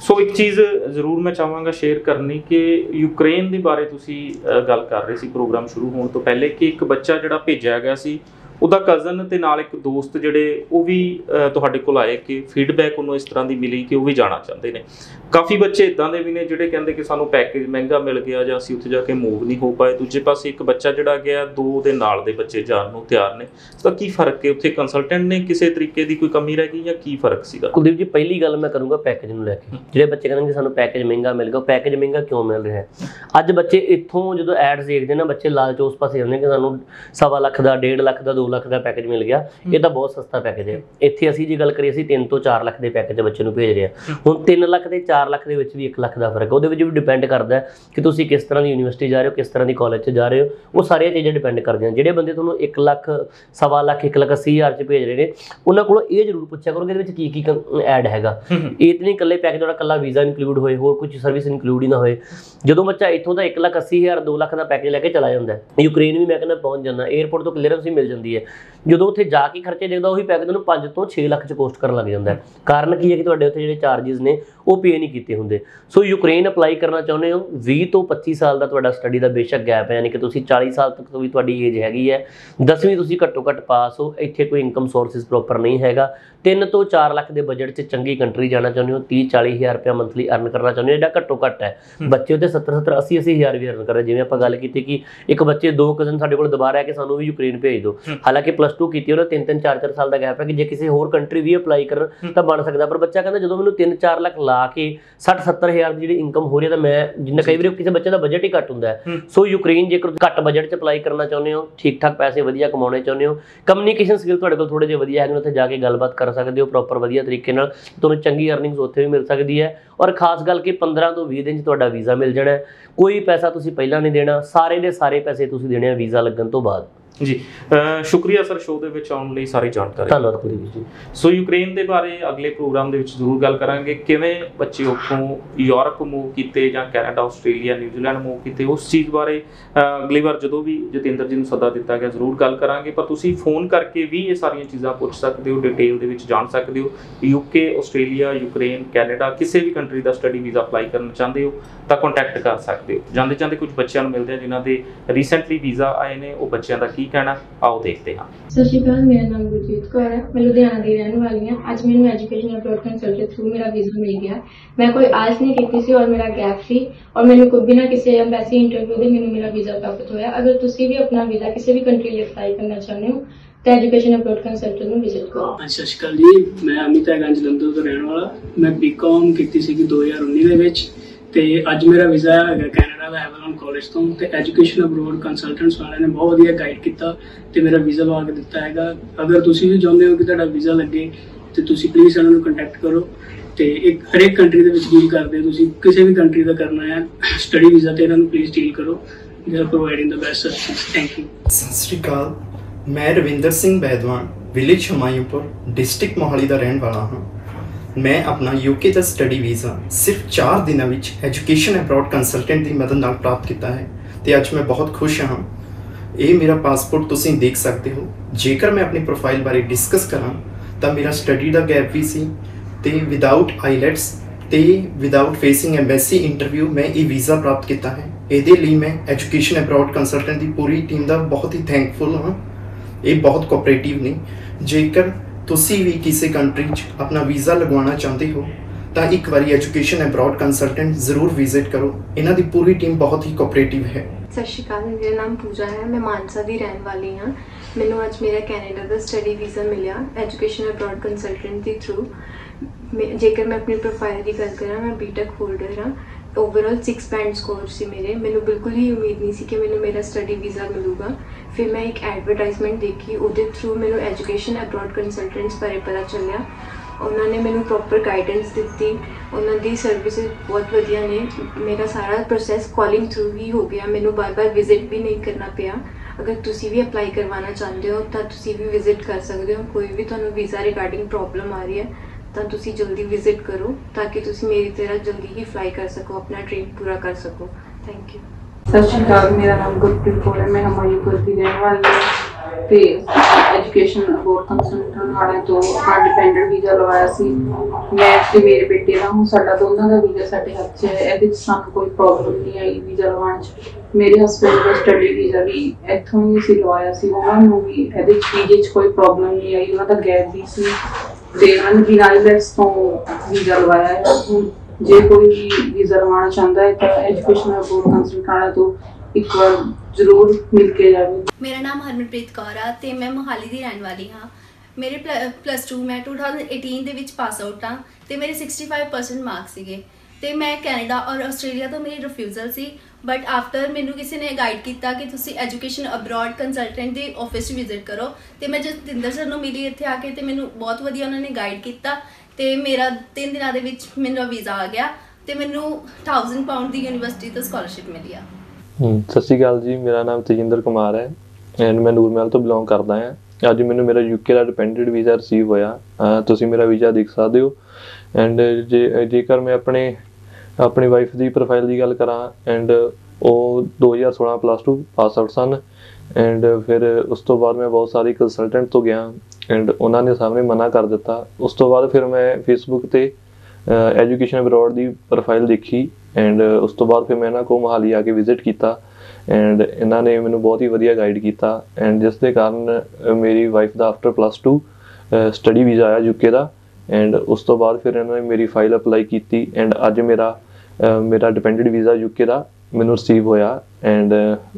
ਸੋ ਇੱਕ ਚੀਜ਼ ਜ਼ਰੂਰ ਮੈਂ ਚਾਹਾਂਗਾ ਸ਼ੇਅਰ ਕਰਨੀ ਕਿ ਯੂਕਰੇਨ ਦੇ ਬਾਰੇ ਤੁਸੀਂ ਗੱਲ ਕਰ ਰਹੇ ਸੀ ਪ੍ਰੋਗਰਾਮ ਸ਼ੁਰੂ ਹੋਣ ਤੋਂ ਪਹਿਲੇ ਕਿ ਇੱਕ ਬੱਚਾ ਜਿਹੜਾ ਭੇਜਿਆ ਗਿਆ ਸੀ ਉਹਦਾ ਕਜ਼ਨ ਤੇ ਨਾਲ ਇੱਕ ਦੋਸਤ ਜਿਹੜੇ, ਉਹ ਵੀ ਤੁਹਾਡੇ ਕੋਲ ਆਏ ਕਿ ਫੀਡਬੈਕ ਉਹਨੂੰ ਇਸ ਤਰ੍ਹਾਂ ਦੀ ਮਿਲੀ ਕਿ ਉਹ ਵੀ ਜਾਣਾ ਚਾਹੁੰਦੇ ਨੇ। ਕਾਫੀ ਬੱਚੇ ਇਦਾਂ ਦੇ ਵੀ ਨੇ ਜਿਹੜੇ ਕਹਿੰਦੇ ਕਿ ਸਾਨੂੰ ਪੈਕੇਜ ਮਹਿੰਗਾ ਮਿਲ ਗਿਆ ਜਾਂ ਅਸੀਂ ਉੱਥੇ ਜਾ ਕੇ ਮੂਵ ਨਹੀਂ ਹੋ ਪਾਏ। ਦੂਜੇ ਪਾਸੇ ਇੱਕ ਬੱਚਾ ਜਿਹੜਾ ਗਿਆ, ਦੋ ਦੇ ਨਾਲ ਦੇ ਬੱਚੇ ਜਾਣ ਨੂੰ ਤਿਆਰ ਨੇ। ਤਾਂ ਕੀ ਫ਼ਰਕ ਹੈ? ਉੱਥੇ ਕੰਸਲਟੈਂਟ ਨੇ ਕਿਸੇ ਤਰੀਕੇ ਦੀ ਕੋਈ ਕਮੀ ਰਹਿ ਗਈ ਜਾਂ ਕੀ ਫ਼ਰਕ ਸੀਗਾ? ਕੁਲਦੀਪ ਜੀ, ਪਹਿਲੀ ਗੱਲ ਮੈਂ ਕਰੂੰਗਾ ਪੈਕੇਜ ਨੂੰ ਲੈ ਕੇ। ਜਿਹੜੇ ਬੱਚੇ ਕਹਿੰਦੇ ਕਿ ਸਾਨੂੰ ਪੈਕੇਜ ਮਹਿੰਗਾ ਮਿਲ ਗਿਆ ਪੈਕੇਜ ਮਹਿੰਗਾ ਕਿਉਂ ਮਿਲ ਰਿਹਾ ਹੈ? ਅੱਜ ਬੱਚੇ ਇੱਥੋਂ ਜਦੋਂ ਐਡਸ ਦੇਖਦੇ ਨਾ ਬੱਚੇ ਲਾਲਚ ਉਸ ਪਾਸੇ ਜਾਂਦੇ ਕਿ ਸਾਨੂੰ ਸਵਾ ਲੱਖ ਦਾ 1.5 ਲੱਖ ਦਾ 2 ਲੱਖ ਦਾ ਪੈਕੇਜ ਮਿਲ ਗਿਆ। ਇਹ ਤਾਂ ਬਹੁਤ ਸਸਤਾ ਪੈਕੇਜ ਹੈ। ਇੱਥੇ ਅਸੀਂ ਜੇ ਗੱਲ ਕਰੀਏ ਅਸੀਂ 3 ਤੋਂ 4 ਲੱਖ ਦੇ ਪੈਕੇਜ ਬੱਚੇ ਨੂੰ ਭੇਜ ਰਹੇ ਹਾਂ। ਹੁਣ 3 ਲੱਖ ਤੇ 4 ਲੱਖ ਦੇ ਵਿੱਚ ਵੀ 1 ਲੱਖ ਦਾ ਫ਼ਰਕ ਹੈ। ਉਹਦੇ ਵਿੱਚ ਵੀ ਡਿਪੈਂਡ ਕਰਦਾ ਹੈ ਕਿ ਤੁਸੀਂ ਕਿਸ ਤਰ੍ਹਾਂ ਦੀ ਯੂਨੀਵਰਸਿਟੀ ਜਾ ਰਹੇ ਹੋ ਕਿਸ ਤਰ੍ਹਾਂ ਦੀ ਕਾਲਜ 'ਚ ਜਾ ਰਹੇ ਹੋ। ਉਹ ਸਾਰੀਆਂ ਚੀਜ਼ਾਂ ਡਿਪੈਂਡ ਕਰਦੀਆਂ। ਜਿਹੜੇ ਬੰਦੇ ਤੁਹਾਨੂੰ 1 ਲੱਖ ਸਵਾ ਲੱਖ 1 ਲੱਖ 80 ਹਜ਼ਾਰ 'ਚ ਭੇਜ ਰਹੇ ਨੇ ਉਹਨਾਂ ਕੋਲੋਂ ਇਹ ਜ਼ਰੂਰ ਪੁੱਛਿਆ ਕਰੋ ਕਿ ਇਹਦੇ ਵਿੱਚ ਕੀ ਕੀ ਐਡ ਹੈਗਾ। ਇਹ ਤਾਂ ਨਹੀਂ ਇਕੱਲੇ ਪੈਕੇਜ ਤੁਹਾਡਾ ਇਕੱਲਾ ਵੀਜ਼ਾ ਇਨਕਲੂਡ ਹੋਏ ਹੋਰ ਕੁਝ ਸਰਵਿਸ ਇਨਕਲੂਡ ਹੀ ਨਾ ਹੋਏ। ਜਦੋਂ ਬੱਚਾ ਇੱਥੋਂ ਦਾ 1 ਲੱਖ 80 ਹਜ਼ਾਰ 2 ਲੱਖ ਦਾ ਪੈਕੇਜ ਲੈ ਕੇ ਚਲਾ ਜਾਂਦਾ ਯੂਕਰੇਨ ਵੀ ਮੈਂ ਕਹਿੰਦਾ ਪਹੁੰਚ ਜਾਂਦਾ। 에ਅਰਪੋਰਟ ਤੋਂ ਕਲੀਅਰੈਂਸ ਵੀ ਮਿਲ ਜਾਂਦੀ ਹੈ। media ਜਦੋਂ ਉੱਥੇ ਜਾ ਕੇ ਖਰਚੇ ਦੇਖਦਾ ਉਹੀ ਪੈਕੇਜ ਨੂੰ 5 ਤੋਂ 6 ਲੱਖ ਚ ਕੋਸਟ ਕਰਨ ਲੱਗ ਜਾਂਦਾ ਹੈ। ਕਾਰਨ ਕੀ ਹੈ ਕਿ ਤੁਹਾਡੇ ਉੱਥੇ ਜਿਹੜੇ ਚਾਰजेस ਨੇ ਉਹ ਪੇ ਨਹੀਂ ਕੀਤੇ ਹੁੰਦੇ। ਸੋ ਯੂਕਰੇਨ ਅਪਲਾਈ ਕਰਨਾ ਚਾਹੁੰਦੇ ਹੋ 20 ਤੋਂ 25 ਸਾਲ ਦਾ ਤੁਹਾਡਾ ਸਟੱਡੀ ਦਾ ਬੇਸ਼ੱਕ ਗੈਪ ਹੈ ਯਾਨੀ ਕਿ ਤੁਸੀਂ 40 ਸਾਲ ਤੱਕ ਤੋਂ ਵੀ ਤੁਹਾਡੀ ਏਜ ਹੈਗੀ ਹੈ। 10ਵੀਂ ਤੁਸੀਂ ਘੱਟੋ ਘੱਟ ਪਾਸ ਹੋ ਇੱਥੇ ਕੋਈ ਇਨਕਮ ਸੋਰਸਸ ਪ੍ਰੋਪਰ ਨਹੀਂ ਹੈਗਾ। 3 ਤੋਂ 4 ਲੱਖ ਦੇ ਬਜਟ 'ਚ ਚੰਗੀ ਕੰਟਰੀ ਜਾਣਾ ਚਾਹੁੰਦੇ ਹੋ 30 40 ਹਜ਼ਾਰ ਰੁਪਏ ਮੰਥਲੀ ਅਰਨ ਕਰਨਾ ਚਾਹੁੰਦੇ ਹੋ ਜਿਹੜਾ ਘੱਟੋ ਘੱਟ ਹੈ। ਬੱਚੇ ਉਹਦੇ 70 70 80 80 ਹਜ਼ਾਰ ਵੀ ਅਰਨ ਕਰ ਰਹੇ ਜਿਵੇਂ ਆਪਾਂ ਗੱਲ ਕੀਤੀ ਕਿ ਇੱਕ ਬੱਚੇ ਦੋ ਕਜ਼ਨ ਸਾਡੇ ਕੋਲ ਦੁਬਾਰਾ ਆ ਕੇ ਸਾਨੂੰ ਵੀ ਯੂਕਰੇਨ ਭੇਜ ਦਿਓ। ਹਾਲਾਂਕਿ ਪਲੱਸ 2 ਕੀਤੀ ਉਹਨੇ 3-3 4-4 ਸਾਲ ਦਾ ਗੈਪ ਹੈ ਕਿ ਜੇ ਕਿਸੇ ਹੋਰ ਕੰਟਰੀ ਵੀ ਅਪਲਾਈ ਕਰਨ ਤਾਂ ਬਣ ਸਕਦਾ। ਪਰ ਬੱਚਾ ਕਹਿੰਦਾ ਜਦੋਂ ਮੈਨੂੰ 3-4 ਲੱਖ ਲਾ ਕੇ 60-70 ਹਜ਼ਾਰ ਦੀ ਜਿਹੜੀ ਇਨਕਮ ਹੋ ਰਹੀ ਹੈ ਤਾਂ ਮੈਂ ਜਿੰਨਾ ਕਈ ਵਾਰੀ ਕਿਸੇ ਬੱਚੇ ਦਾ ਬਜਟ ਹੀ ਘੱਟ ਹੁੰਦਾ ਹੈ। ਸੋ ਯੂਕਰੇਨ ਜੇਕਰ ਘੱਟ ਬਜਟ 'ਚ ਅਪਲਾਈ ਕਰਨਾ ਚਾਹੁੰਦੇ ਹੋ ਠੀਕ ਠਾਕ ਪੈਸੇ ਵਧੀਆ ਕਮਾਉਣੇ ਚਾਹੁੰਦੇ ਹੋ ਕਮਿਊਨੀਕੇਸ਼ਨ ਸਕਿੱਲ ਤੁਹਾਡੇ ਕੋਲ ਥੋੜੇ ਜਿਹਾ ਵਧੀਆ ਹੈਗੇ ਨੇ ਉੱਥੇ ਜਾ ਕੇ ਗੱਲਬਾਤ ਕਰ ਸਕਦੇ ਹੋ ਪ੍ਰੋਪਰ ਵਧੀਆ ਤਰੀਕੇ ਨਾਲ ਤੁਹਾਨੂੰ ਚੰਗੀ ਅਰਨਿੰਗਸ ਉੱਥੇ ਵੀ ਮਿਲ ਸਕਦੀ ਹੈ। ਔਰ ਖਾਸ ਗੱਲ ਕਿ 15 ਤੋਂ 20 ਦਿਨ 'ਚ ਤੁਹਾਡਾ ਵੀਜ਼ਾ ਮਿਲ ਜਾਣਾ ਕੋਈ ਪੈਸਾ ਤੁਸੀਂ ਪਹਿਲਾਂ ਨਹੀਂ ਦੇਣਾ ਸਾਰੇ ਦੇ ਸਾਰੇ ਪੈਸੇ ਤੁਸੀਂ ਦੇਣੇ ਆ ਵੀਜ਼ਾ ਲੱਗਣ ਤੋਂ ਬਾਅਦ। ਜੀ ਸ਼ੁਕਰੀਆ ਸਰ ਸ਼ੋਅ ਦੇ ਵਿੱਚ ਆਉਣ ਲਈ ਸਾਰੀ ਜਾਣਕਾਰੀ। ਧੰਨਵਾਦ ਪੂਰੀ ਜੀ। ਸੋ ਯੂਕਰੇਨ ਦੇ ਬਾਰੇ ਅਗਲੇ ਪ੍ਰੋਗਰਾਮ ਦੇ ਵਿੱਚ ਜ਼ਰੂਰ ਗੱਲ ਕਰਾਂਗੇ। ਕਿਵੇਂ ਬੱਚੇ ਉੱਥੋਂ ਯੂਰਪ ਮੂਵ ਕੀਤੇ ਜਾਂ ਕੈਨੇਡਾ ਆਸਟ੍ਰੇਲੀਆ ਨਿਊਜ਼ੀਲੈਂਡ ਮੂਵ ਕੀਤੇ ਉਸ ਚੀਜ਼ ਬਾਰੇ ਅਗਲੀ ਵਾਰ ਜਦੋਂ ਵੀ ਜਤਿੰਦਰ ਜੀ ਨੂੰ ਸੱਦਾ ਦਿੱਤਾ ਗਿਆ ਜ਼ਰੂਰ ਗੱਲ ਕਰਾਂਗੇ। ਪਰ ਤੁਸੀਂ ਫੋਨ ਕਰਕੇ ਵੀ ਇਹ ਸਾਰੀਆਂ ਚੀਜ਼ਾਂ ਪੁੱਛ ਸਕਦੇ ਹੋ ਡਿਟੇਲ ਦੇ ਵਿੱਚ ਜਾਣ ਸਕਦੇ ਹੋ। ਯੂਕੇ ਆਸਟ੍ਰੇਲੀਆ ਯੂਕਰੇਨ ਕੈਨੇਡਾ ਕਿਸੇ ਵੀ ਕੰਟਰੀ ਦਾ ਸਟੱਡੀ ਵੀਜ਼ਾ ਅਪਲਾਈ ਕਰਨਾ ਚਾਹੁੰਦੇ ਹੋ ਤਾਂ ਕੰਟੈਕਟ ਕਰ ਸਕਦੇ ਹੋ। ਜਾਂਦੇ ਜਾਂਦੇ ਕੁਝ ਬੱਚਿਆਂ ਨੂੰ ਮਿਲਦੇ ਆ ਜਿਨ੍ਹਾਂ ਦੇ ਰੀਸੈਂਟਲੀ ਵੀਜ਼ਾ ਆਏ ਨੇ ਉਹ ਬੱਚਿਆਂ ਦਾ ਕੀ ਕਹਿਣਾ ਆਓ ਦੇਖਦੇ ਹਾਂ। ਸਤਿ ਸ਼੍ਰੀ ਅਕਾਲ ਮੇਰਾ ਨਾਮ ਗੁਰਜੀਤ ਕੌਰ ਹੈ। ਮੈਂ ਲੁਧਿਆਣਾ ਦੀ ਰਹਿਣ ਵਾਲੀ ਹਾਂ। ਅੱਜ ਮੈਨੂੰ ਐਜੂਕੇਸ਼ਨ ਅਪਲੋਡ ਕੰਸਲਟੈਂਟ ਥਰੂ ਮੇਰਾ ਵੀਜ਼ਾ ਮਿਲ ਗਿਆ। ਮੈਂ ਕੋਈ ਆਸ ਨਹੀਂ ਕੀਤੀ ਸੀ ਔਰ ਮੇਰਾ ਗੈਪ ਸੀ। ਔਰ ਮੈਨੂੰ ਕੋਈ ਬਿਨਾਂ ਕਿਸੇ ਐਮਬੈਸੀ ਇੰਟਰਵਿਊ ਦੇ ਮੈਨੂੰ ਮੇਰਾ ਵੀਜ਼ਾ ਪ੍ਰਾਪਤ ਹੋਇਆ। ਅਗਰ ਤੁਸੀਂ ਵੀ ਆਪਣਾ ਵੀਜ਼ਾ ਕਿਸੇ ਵੀ ਕੰਟਰੀ ਲਈ ਅਪਲਾਈ ਕਰਨਾ ਚਾਹੁੰਦੇ ਹੋ ਤਾਂ ਐਜੂਕੇਸ਼ਨ ਅਪਲੋਡ ਕੰਸਲਟੈਂਟ ਨੂੰ ਵਿਜ਼ਿਟ ਕਰੋ। ਸਤਿ ਸ਼੍ਰੀ ਅਕਾਲ ਜੀ। ਮੈਂ ਅਮਿਤ ਹੈਗਾ ਜਲੰਧਰ ਤੋਂ ਰਹਿਣ ਵਾਲਾ। ਮੈਂ ਬੀਕਾਮ ਕੀਤੀ ਸੀਗੀ 2019 ਦੇ ਵਿੱਚ। ਤੇ ਅੱਜ ਮੇਰਾ ਵੀਜ਼ਾ ਹੈਗਾ ਕੈਨੇਡਾ ਦਾ ਐਵਲਨ ਕਾਲਜ ਤੋਂ ਤੇ ਐਜੂਕੇਸ਼ਨ ਅਬਰੋਡ ਕੰਸਲਟੈਂਟਸ ਵਾਲਿਆਂ ਨੇ ਬਹੁਤ ਵਧੀਆ ਗਾਈਡ ਕੀਤਾ ਤੇ ਮੇਰਾ ਵੀਜ਼ਾ ਲਵਾ ਕੇ ਦਿੱਤਾ ਹੈਗਾ। ਅਗਰ ਤੁਸੀਂ ਵੀ ਚਾਹੁੰਦੇ ਹੋ ਕਿ ਤੁਹਾਡਾ ਵੀਜ਼ਾ ਲੱਗੇ, ਤੇ ਤੁਸੀਂ ਪਲੀਜ਼ ਇਹਨਾਂ ਨੂੰ ਕੰਟੈਕਟ ਕਰੋ ਤੇ ਇੱਕ ਹਰੇਕ ਕੰਟਰੀ ਦੇ ਵਿੱਚ ਡੀਲ ਕਰਦੇ ਹੋ। ਤੁਸੀਂ ਕਿਸੇ ਵੀ ਕੰਟਰੀ ਦਾ ਕਰਨਾ ਹੈ ਸਟੱਡੀ ਵੀਜ਼ਾ ਤੇ ਇਹਨਾਂ ਨੂੰ ਪਲੀਜ਼ ਡੀਲ ਕਰੋ। They are providing the best service thank you ਸਤਿ ਸ਼੍ਰੀ ਅਕਾਲ। ਮੈਂ ਰਵਿੰਦਰ ਸਿੰਘ ਬੈਦਵਾਨ ਵਿਲੇਜ ਹਮਾਇੂਪੁਰ ਡਿਸਟ੍ਰਿਕਟ ਮੋਹਾਲੀ ਦਾ ਰਹਿਣ ਵਾਲਾ ਹਾਂ। ਮੈਂ ਆਪਣਾ ਯੂਕੇ ਦਾ ਸਟੱਡੀ ਵੀਜ਼ਾ ਸਿਰਫ 4 ਦਿਨਾਂ ਵਿੱਚ ਐਜੂਕੇਸ਼ਨ ਅਬਰੋਡ ਕੰਸਲਟੈਂਟ ਦੀ ਮਦਦ ਨਾਲ ਪ੍ਰਾਪਤ ਕੀਤਾ ਹੈ ਤੇ ਅੱਜ ਮੈਂ ਬਹੁਤ ਖੁਸ਼ ਹਾਂ। ਇਹ ਮੇਰਾ ਪਾਸਪੋਰਟ ਤੁਸੀਂ ਦੇਖ ਸਕਦੇ ਹੋ। ਜੇਕਰ ਮੈਂ ਆਪਣੀ ਪ੍ਰੋਫਾਈਲ ਬਾਰੇ ਡਿਸਕਸ ਕਰਾਂ, ਤਾਂ ਮੇਰਾ ਸਟੱਡੀ ਦਾ ਗੈਪ ਵੀ ਸੀ ਤੇ ਵਿਦਆਊਟ ਆਈਲੈਟਸ ਤੇ ਵਿਦਆਊਟ ਫੇਸਿੰਗ ਐਮਬੈਸੀ ਇੰਟਰਵਿਊ ਮੈਂ ਇਹ ਵੀਜ਼ਾ ਪ੍ਰਾਪਤ ਕੀਤਾ ਹੈ। ਇਹਦੇ ਲਈ ਮੈਂ ਐਜੂਕੇਸ਼ਨ ਅਬਰੋਡ ਕੰਸਲਟੈਂਟ ਦੀ ਪੂਰੀ ਟੀਮ ਦਾ ਬਹੁਤ ਹੀ ਥੈਂਕਫੁਲ ਹਾਂ। ਇਹ ਬਹੁਤ ਕੋਆਪਰੇਟਿਵ ਨੇ। ਜੇਕਰ ਤੁਸੀਂ ਵੀ ਕਿਸੇ ਕੰਟਰੀ 'ਚ ਆਪਣਾ ਵੀਜ਼ਾ ਲਗਵਾਉਣਾ ਚਾਹੁੰਦੇ ਹੋ, ਤਾਂ ਇੱਕ ਵਾਰੀ ਐਜੂਕੇਸ਼ਨ ਅਬਰੋਡ ਕੰਸਲਟੈਂਟ ਜ਼ਰੂਰ ਵਿਜ਼ਿਟ ਕਰੋ। ਇਹਨਾਂ ਦੀ ਪੂਰੀ ਟੀਮ ਬਹੁਤ ਹੀ ਕੋਆਪਰੇਟਿਵ ਹੈ। ਸਤਿ ਸ਼੍ਰੀ ਅਕਾਲ, ਮੇਰਾ ਨਾਮ ਪੂਜਾ ਹੈ, ਮੈਂ ਮਾਨਸਾ ਦੀ ਰਹਿਣ ਵਾਲੀ ਹਾਂ। ਮੈਨੂੰ ਅੱਜ ਮੇਰਾ ਕੈਨੇਡਾ ਦਾ ਸਟੱਡੀ ਵੀਜ਼ਾ ਮਿਲਿਆ ਐਜੂਕੇਸ਼ਨ ਅਬਰੋਡ ਕੰਸਲਟੈਂਟ ਦੇ ਥਰੂ ਜੇਕਰ ਮੈਂ ਆਪਣੀ ਪ੍ਰੋਫਾਈਲ ਦੀ ਗੱਲ ਕਰਾਂ, ਮੈਂ ਬੀਟੈਕ ਹੋਲਡਰ ਹਾਂ। ਓਵਰਆਲ 6 ਬੈਂਡ ਸਕੋਰ ਸੀ ਮੇਰੇ। ਮੈਨੂੰ ਬਿਲਕੁਲ ਹੀ ਉਮੀਦ ਨਹੀਂ ਸੀ ਕਿ ਮੈਨੂੰ ਮੇਰਾ ਸਟੱਡੀ ਵੀਜ਼ਾ ਮਿਲੂਗਾ। ਫਿਰ ਮੈਂ ਇੱਕ ਐਡਵਰਟਾਈਜ਼ਮੈਂਟ ਦੇਖੀ, ਉਹਦੇ ਥਰੂ ਮੈਨੂੰ ਐਜੂਕੇਸ਼ਨ ਅਬਰੋਡ ਕੰਸਲਟੈਂਟਸ ਬਾਰੇ ਪਤਾ ਚੱਲਿਆ। ਉਹਨਾਂ ਨੇ ਮੈਨੂੰ ਪ੍ਰੋਪਰ ਗਾਈਡੈਂਸ ਦਿੱਤੀ। ਉਹਨਾਂ ਦੀ ਸਰਵਿਸਿਜ਼ ਬਹੁਤ ਵਧੀਆ ਨੇ। ਮੇਰਾ ਸਾਰਾ ਪ੍ਰੋਸੈਸ ਕਾਲਿੰਗ ਥਰੂ ਹੀ ਹੋ ਗਿਆ। ਮੈਨੂੰ ਬਾਰ-ਬਾਰ ਵਿਜ਼ਿਟ ਵੀ ਨਹੀਂ ਕਰਨਾ ਪਿਆ। ਅਗਰ ਤੁਸੀਂ ਵੀ ਅਪਲਾਈ ਕਰਵਾਉਣਾ ਚਾਹੁੰਦੇ ਹੋ ਤਾਂ ਤੁਸੀਂ ਵੀ ਵਿਜ਼ਿਟ ਕਰ ਸਕਦੇ ਹੋ। ਕੋਈ ਵੀ ਤੁਹਾਨੂੰ ਵੀਜ਼ਾ ਰਿਗਾਰਡਿੰਗ ਪ੍ਰੋਬਲਮ ਆ ਰਹੀ ਹੈ ਤਾਂ ਤੁਸੀਂ ਜਲਦੀ ਵਿਜ਼ਿਟ ਕਰੋ ਤਾਂ ਕਿ ਤੁਸੀਂ ਮੇਰੀ ਤਰ੍ਹਾਂ ਜਲਦੀ ਹੀ ਫਲਾਈ ਕਰ ਸਕੋ, ਆਪਣਾ ਡ੍ਰੀਮ ਪੂਰਾ ਕਰ ਸਕੋ। ਥੈਂਕ ਯੂ ਸਤਿ ਸ਼੍ਰੀ ਅਕਾਲ, ਮੇਰਾ ਨਾਮ ਗੁਰਪ੍ਰੀਤ ਕੌਰ ਹੈ, ਮੈਂ ਹਮਾਇੂਪੁਰ ਦੀ ਰਹਿਣ ਵਾਲੀ ਹਾਂ। ਤੇ ਐਜੂਕੇਸ਼ਨ ਬੋਰਡ ਕੰਸਲਟੈਂਟ ਵਾਲਿਆਂ ਤੋਂ ਆਪਣਾ ਡਿਪੈਂਡੈਂਟ ਵੀਜ਼ਾ ਲਵਾਇਆ ਸੀ। ਮੈਂ ਤੇ ਮੇਰੇ ਬੇਟੇ ਦਾ ਹੁਣ ਸਾਡਾ ਦੋਨਾਂ ਦਾ ਵੀਜ਼ਾ ਸਾਡੇ ਹੱਥ 'ਚ ਹੈ, ਇਹਦੇ 'ਚ ਸਾਨੂੰ ਕੋਈ ਪ੍ਰੋਬਲਮ ਨਹੀਂ ਆਈ ਵੀਜ਼ਾ ਲਵਾਉਣ 'ਚ। ਮੇਰੇ ਹਸਬੰਡ ਦਾ ਸਟੱਡੀ ਵੀਜ਼ਾ ਵੀ ਇੱਥੋਂ ਹੀ ਸੀ ਲਵਾਇਆ ਸੀ, ਉਹਨਾਂ ਨੂੰ ਵੀ ਇਹਦੇ 'ਚ ਵੀਜ਼ੇ 'ਚ ਕੋਈ ਪ੍ਰੋਬਲਮ ਨਹੀਂ ਆਈ, ਉਹਨਾਂ ਦਾ ਗੈਪ ਵੀ ਸੀ। ਤੇ ਉਹਨਾਂ ਨੇ ਬਿਨਾਂ IELTS ਤੋਂ ਵੀਜ਼ਾ ਲਵਾਇਆ ਹੈ। ਹੁਣ ਜੇ ਕੋਈ ਵੀ ਵੀਜ਼ਾ ਲਵਾਉਣਾ ਚਾਹੁੰਦਾ ਹੈ ਤਾਂ ਐਜੂਕੇਸ਼ਨ ਬੋਰਡ ਕੰਸਲਟੈਂਟ ਵਾਲਿਆਂ ਤੋਂ ਇੱਕ ਵਾਰ ਜ਼ਰੂਰ ਮਿਲ ਕੇ ਜਾਵੇ। ਮੇਰਾ ਨਾਮ ਹਰਮਨਪ੍ਰੀਤ ਕੌਰ ਆ ਤੇ ਮੈਂ ਮੋਹਾਲੀ ਦੀ ਰਹਿਣ ਵਾਲੀ ਹਾਂ। ਮੇਰੇ ਪਲੱਸ 2 ਮੈਂ 2018 ਦੇ ਵਿੱਚ ਪਾਸ ਆਊਟ ਹਾਂ ਤੇ ਮੇਰੇ 65% ਮਾਰਕਸ ਸੀਗੇ। ਤੇ ਮੈਂ ਕੈਨੇਡਾ ਔਰ ਆਸਟ੍ਰੇਲੀਆ ਤੋਂ ਮੇਰੀ ਰਿਫਿਊਜ਼ਲ ਸੀ ਬਟ ਆਫਟਰ ਮੈਨੂੰ ਕਿਸੇ ਨੇ ਗਾਈਡ ਕੀਤਾ ਕਿ ਤੁਸੀਂ ਐਜੂਕੇਸ਼ਨ ਅਬਰੋਡ ਕੰਸਲਟੈਂਟ ਦੇ ਆਫਿਸ ਵਿਜ਼ਿਟ ਕਰੋ, ਤੇ ਮੈਂ ਜਤਿੰਦਰ ਸਰ ਨੂੰ ਮਿਲੀ ਇੱਥੇ ਆ ਕੇ ਤੇ ਮੈਨੂੰ ਬਹੁਤ ਵਧੀਆ ਉਹਨਾਂ ਨੇ ਗਾਈਡ ਕੀਤਾ, ਤੇ ਮੇਰਾ 3 ਦਿਨਾਂ ਦੇ ਵਿੱਚ ਮੇਰਾ ਵੀਜ਼ਾ ਆ ਗਿਆ, ਤੇ ਮੈਨੂੰ 1000 ਪਾਉਂਡ ਦੀ ਯੂਨੀਵਰਸਿਟੀ ਤੋਂ ਸਕਾਲਰਸ਼ਿਪ ਮਿਲੀ ਆ। ਸਤਿ ਸ਼੍ਰੀ ਅਕਾਲ ਜੀ, ਮੇਰਾ ਨਾਮ ਤੇਜਿੰਦਰ ਕੁਮਾਰ ਹੈ ਐਂਡ ਮੈਂ ਨੂਰਮਹਿਲ ਤੋਂ ਬਿਲੋਂਗ ਕਰਦਾ ਹਾਂ। ਅੱਜ ਮੈਨੂੰ ਮੇਰਾ ਯੂਕੇ ਦਾ ਡਿਪੈਂਡੈਂਟ ਵੀਜ਼ਾ ਰਿਸੀਵ ਹੋਇਆ ਤੁਸੀਂ ਮੇਰਾ ਵੀਜ਼ਾ ਦੇਖ ਸਕਦੇ ਹੋ ਐਂਡ ਜੇ, ਜੇਕਰ ਮੈਂ ਆਪਣੇ ਆਪਣੀ ਵਾਈਫ ਦੀ ਪ੍ਰੋਫਾਈਲ ਦੀ ਗੱਲ ਕਰਾਂ ਐਂਡ ਉਹ 2016 ਪਲੱਸ 2 ਪਾਸ ਆਊਟ ਸਨ ਐਂਡ ਫਿਰ ਉਸ ਤੋਂ ਬਾਅਦ ਮੈਂ ਬਹੁਤ ਸਾਰੇ ਕੰਸਲਟੈਂਟ ਤੋਂ ਗਿਆ ਐਂਡ ਉਹਨਾਂ ਨੇ ਸਾਹਮਣੇ ਮਨਾ ਕਰ ਦਿੱਤਾ। ਉਸ ਤੋਂ ਬਾਅਦ ਫਿਰ ਮੈਂ ਫੇਸਬੁੱਕ ਤੇ ਐਜੂਕੇਸ਼ਨ ਅਬਰੋਡ ਦੀ ਪ੍ਰੋਫਾਈਲ ਦੇਖੀ ਐਂਡ ਉਸ ਤੋਂ ਬਾਅਦ ਫਿਰ ਮੈਂ ਇਹਨਾਂ ਕੋਲ ਮੋਹਾਲੀ ਆ ਕੇ ਵਿਜ਼ਿਟ ਕੀਤਾ ਐਂਡ ਇਹਨਾਂ ਨੇ ਮੈਨੂੰ ਬਹੁਤ ਹੀ ਵਧੀਆ ਗਾਈਡ ਕੀਤਾ ਐਂਡ ਜਿਸ ਦੇ ਕਾਰਨ ਮੇਰੀ ਵਾਈਫ ਦਾ ਆਫਟਰ ਪਲੱਸ 2 ਸਟੱਡੀ ਵੀਜ਼ਾ ਆਇਆ ਯੂਕੇ ਦਾ ਐਂਡ ਉਸ ਤੋਂ ਬਾਅਦ ਫਿਰ ਇਹਨਾਂ ਨੇ ਮੇਰੀ ਫਾਈਲ ਅਪਲਾਈ ਕੀਤੀ ਐਂਡ ਅੱਜ ਮੇਰਾ ਮੇਰਾ ਡਿਪੈਂਡੈਂਟ ਵੀਜ਼ਾ ਯੂਕੇ ਦਾ ਮੈਨੂੰ ਰਿਸੀਵ ਹੋਇਆ ਐਂਡ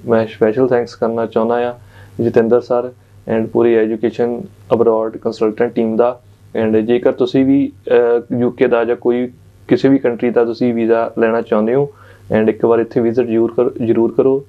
ਮੈਂ ਸਪੈਸ਼ਲ ਥੈਂਕਸ ਕਰਨਾ ਚਾਹੁੰਦਾ ਆ ਜਤਿੰਦਰ ਸਰ ਐਂਡ ਪੂਰੀ ਐਜੂਕੇਸ਼ਨ ਅਬਰੋਡ ਕੰਸਲਟੈਂਟ ਟੀਮ ਦਾ ਐਂਡ ਜੇਕਰ ਤੁਸੀਂ ਵੀ ਯੂਕੇ ਦਾ ਜਾਂ ਕੋਈ ਕਿਸੇ ਵੀ ਕੰਟਰੀ ਦਾ ਤੁਸੀਂ ਵੀਜ਼ਾ ਲੈਣਾ ਚਾਹੁੰਦੇ ਹੋ ਐਂਡ ਇੱਕ ਵਾਰ ਇੱਥੇ ਵਿਜ਼ਿਟ ਜ਼ਰੂਰ ਕਰੋ ਜ਼ਰੂਰ ਕਰੋ।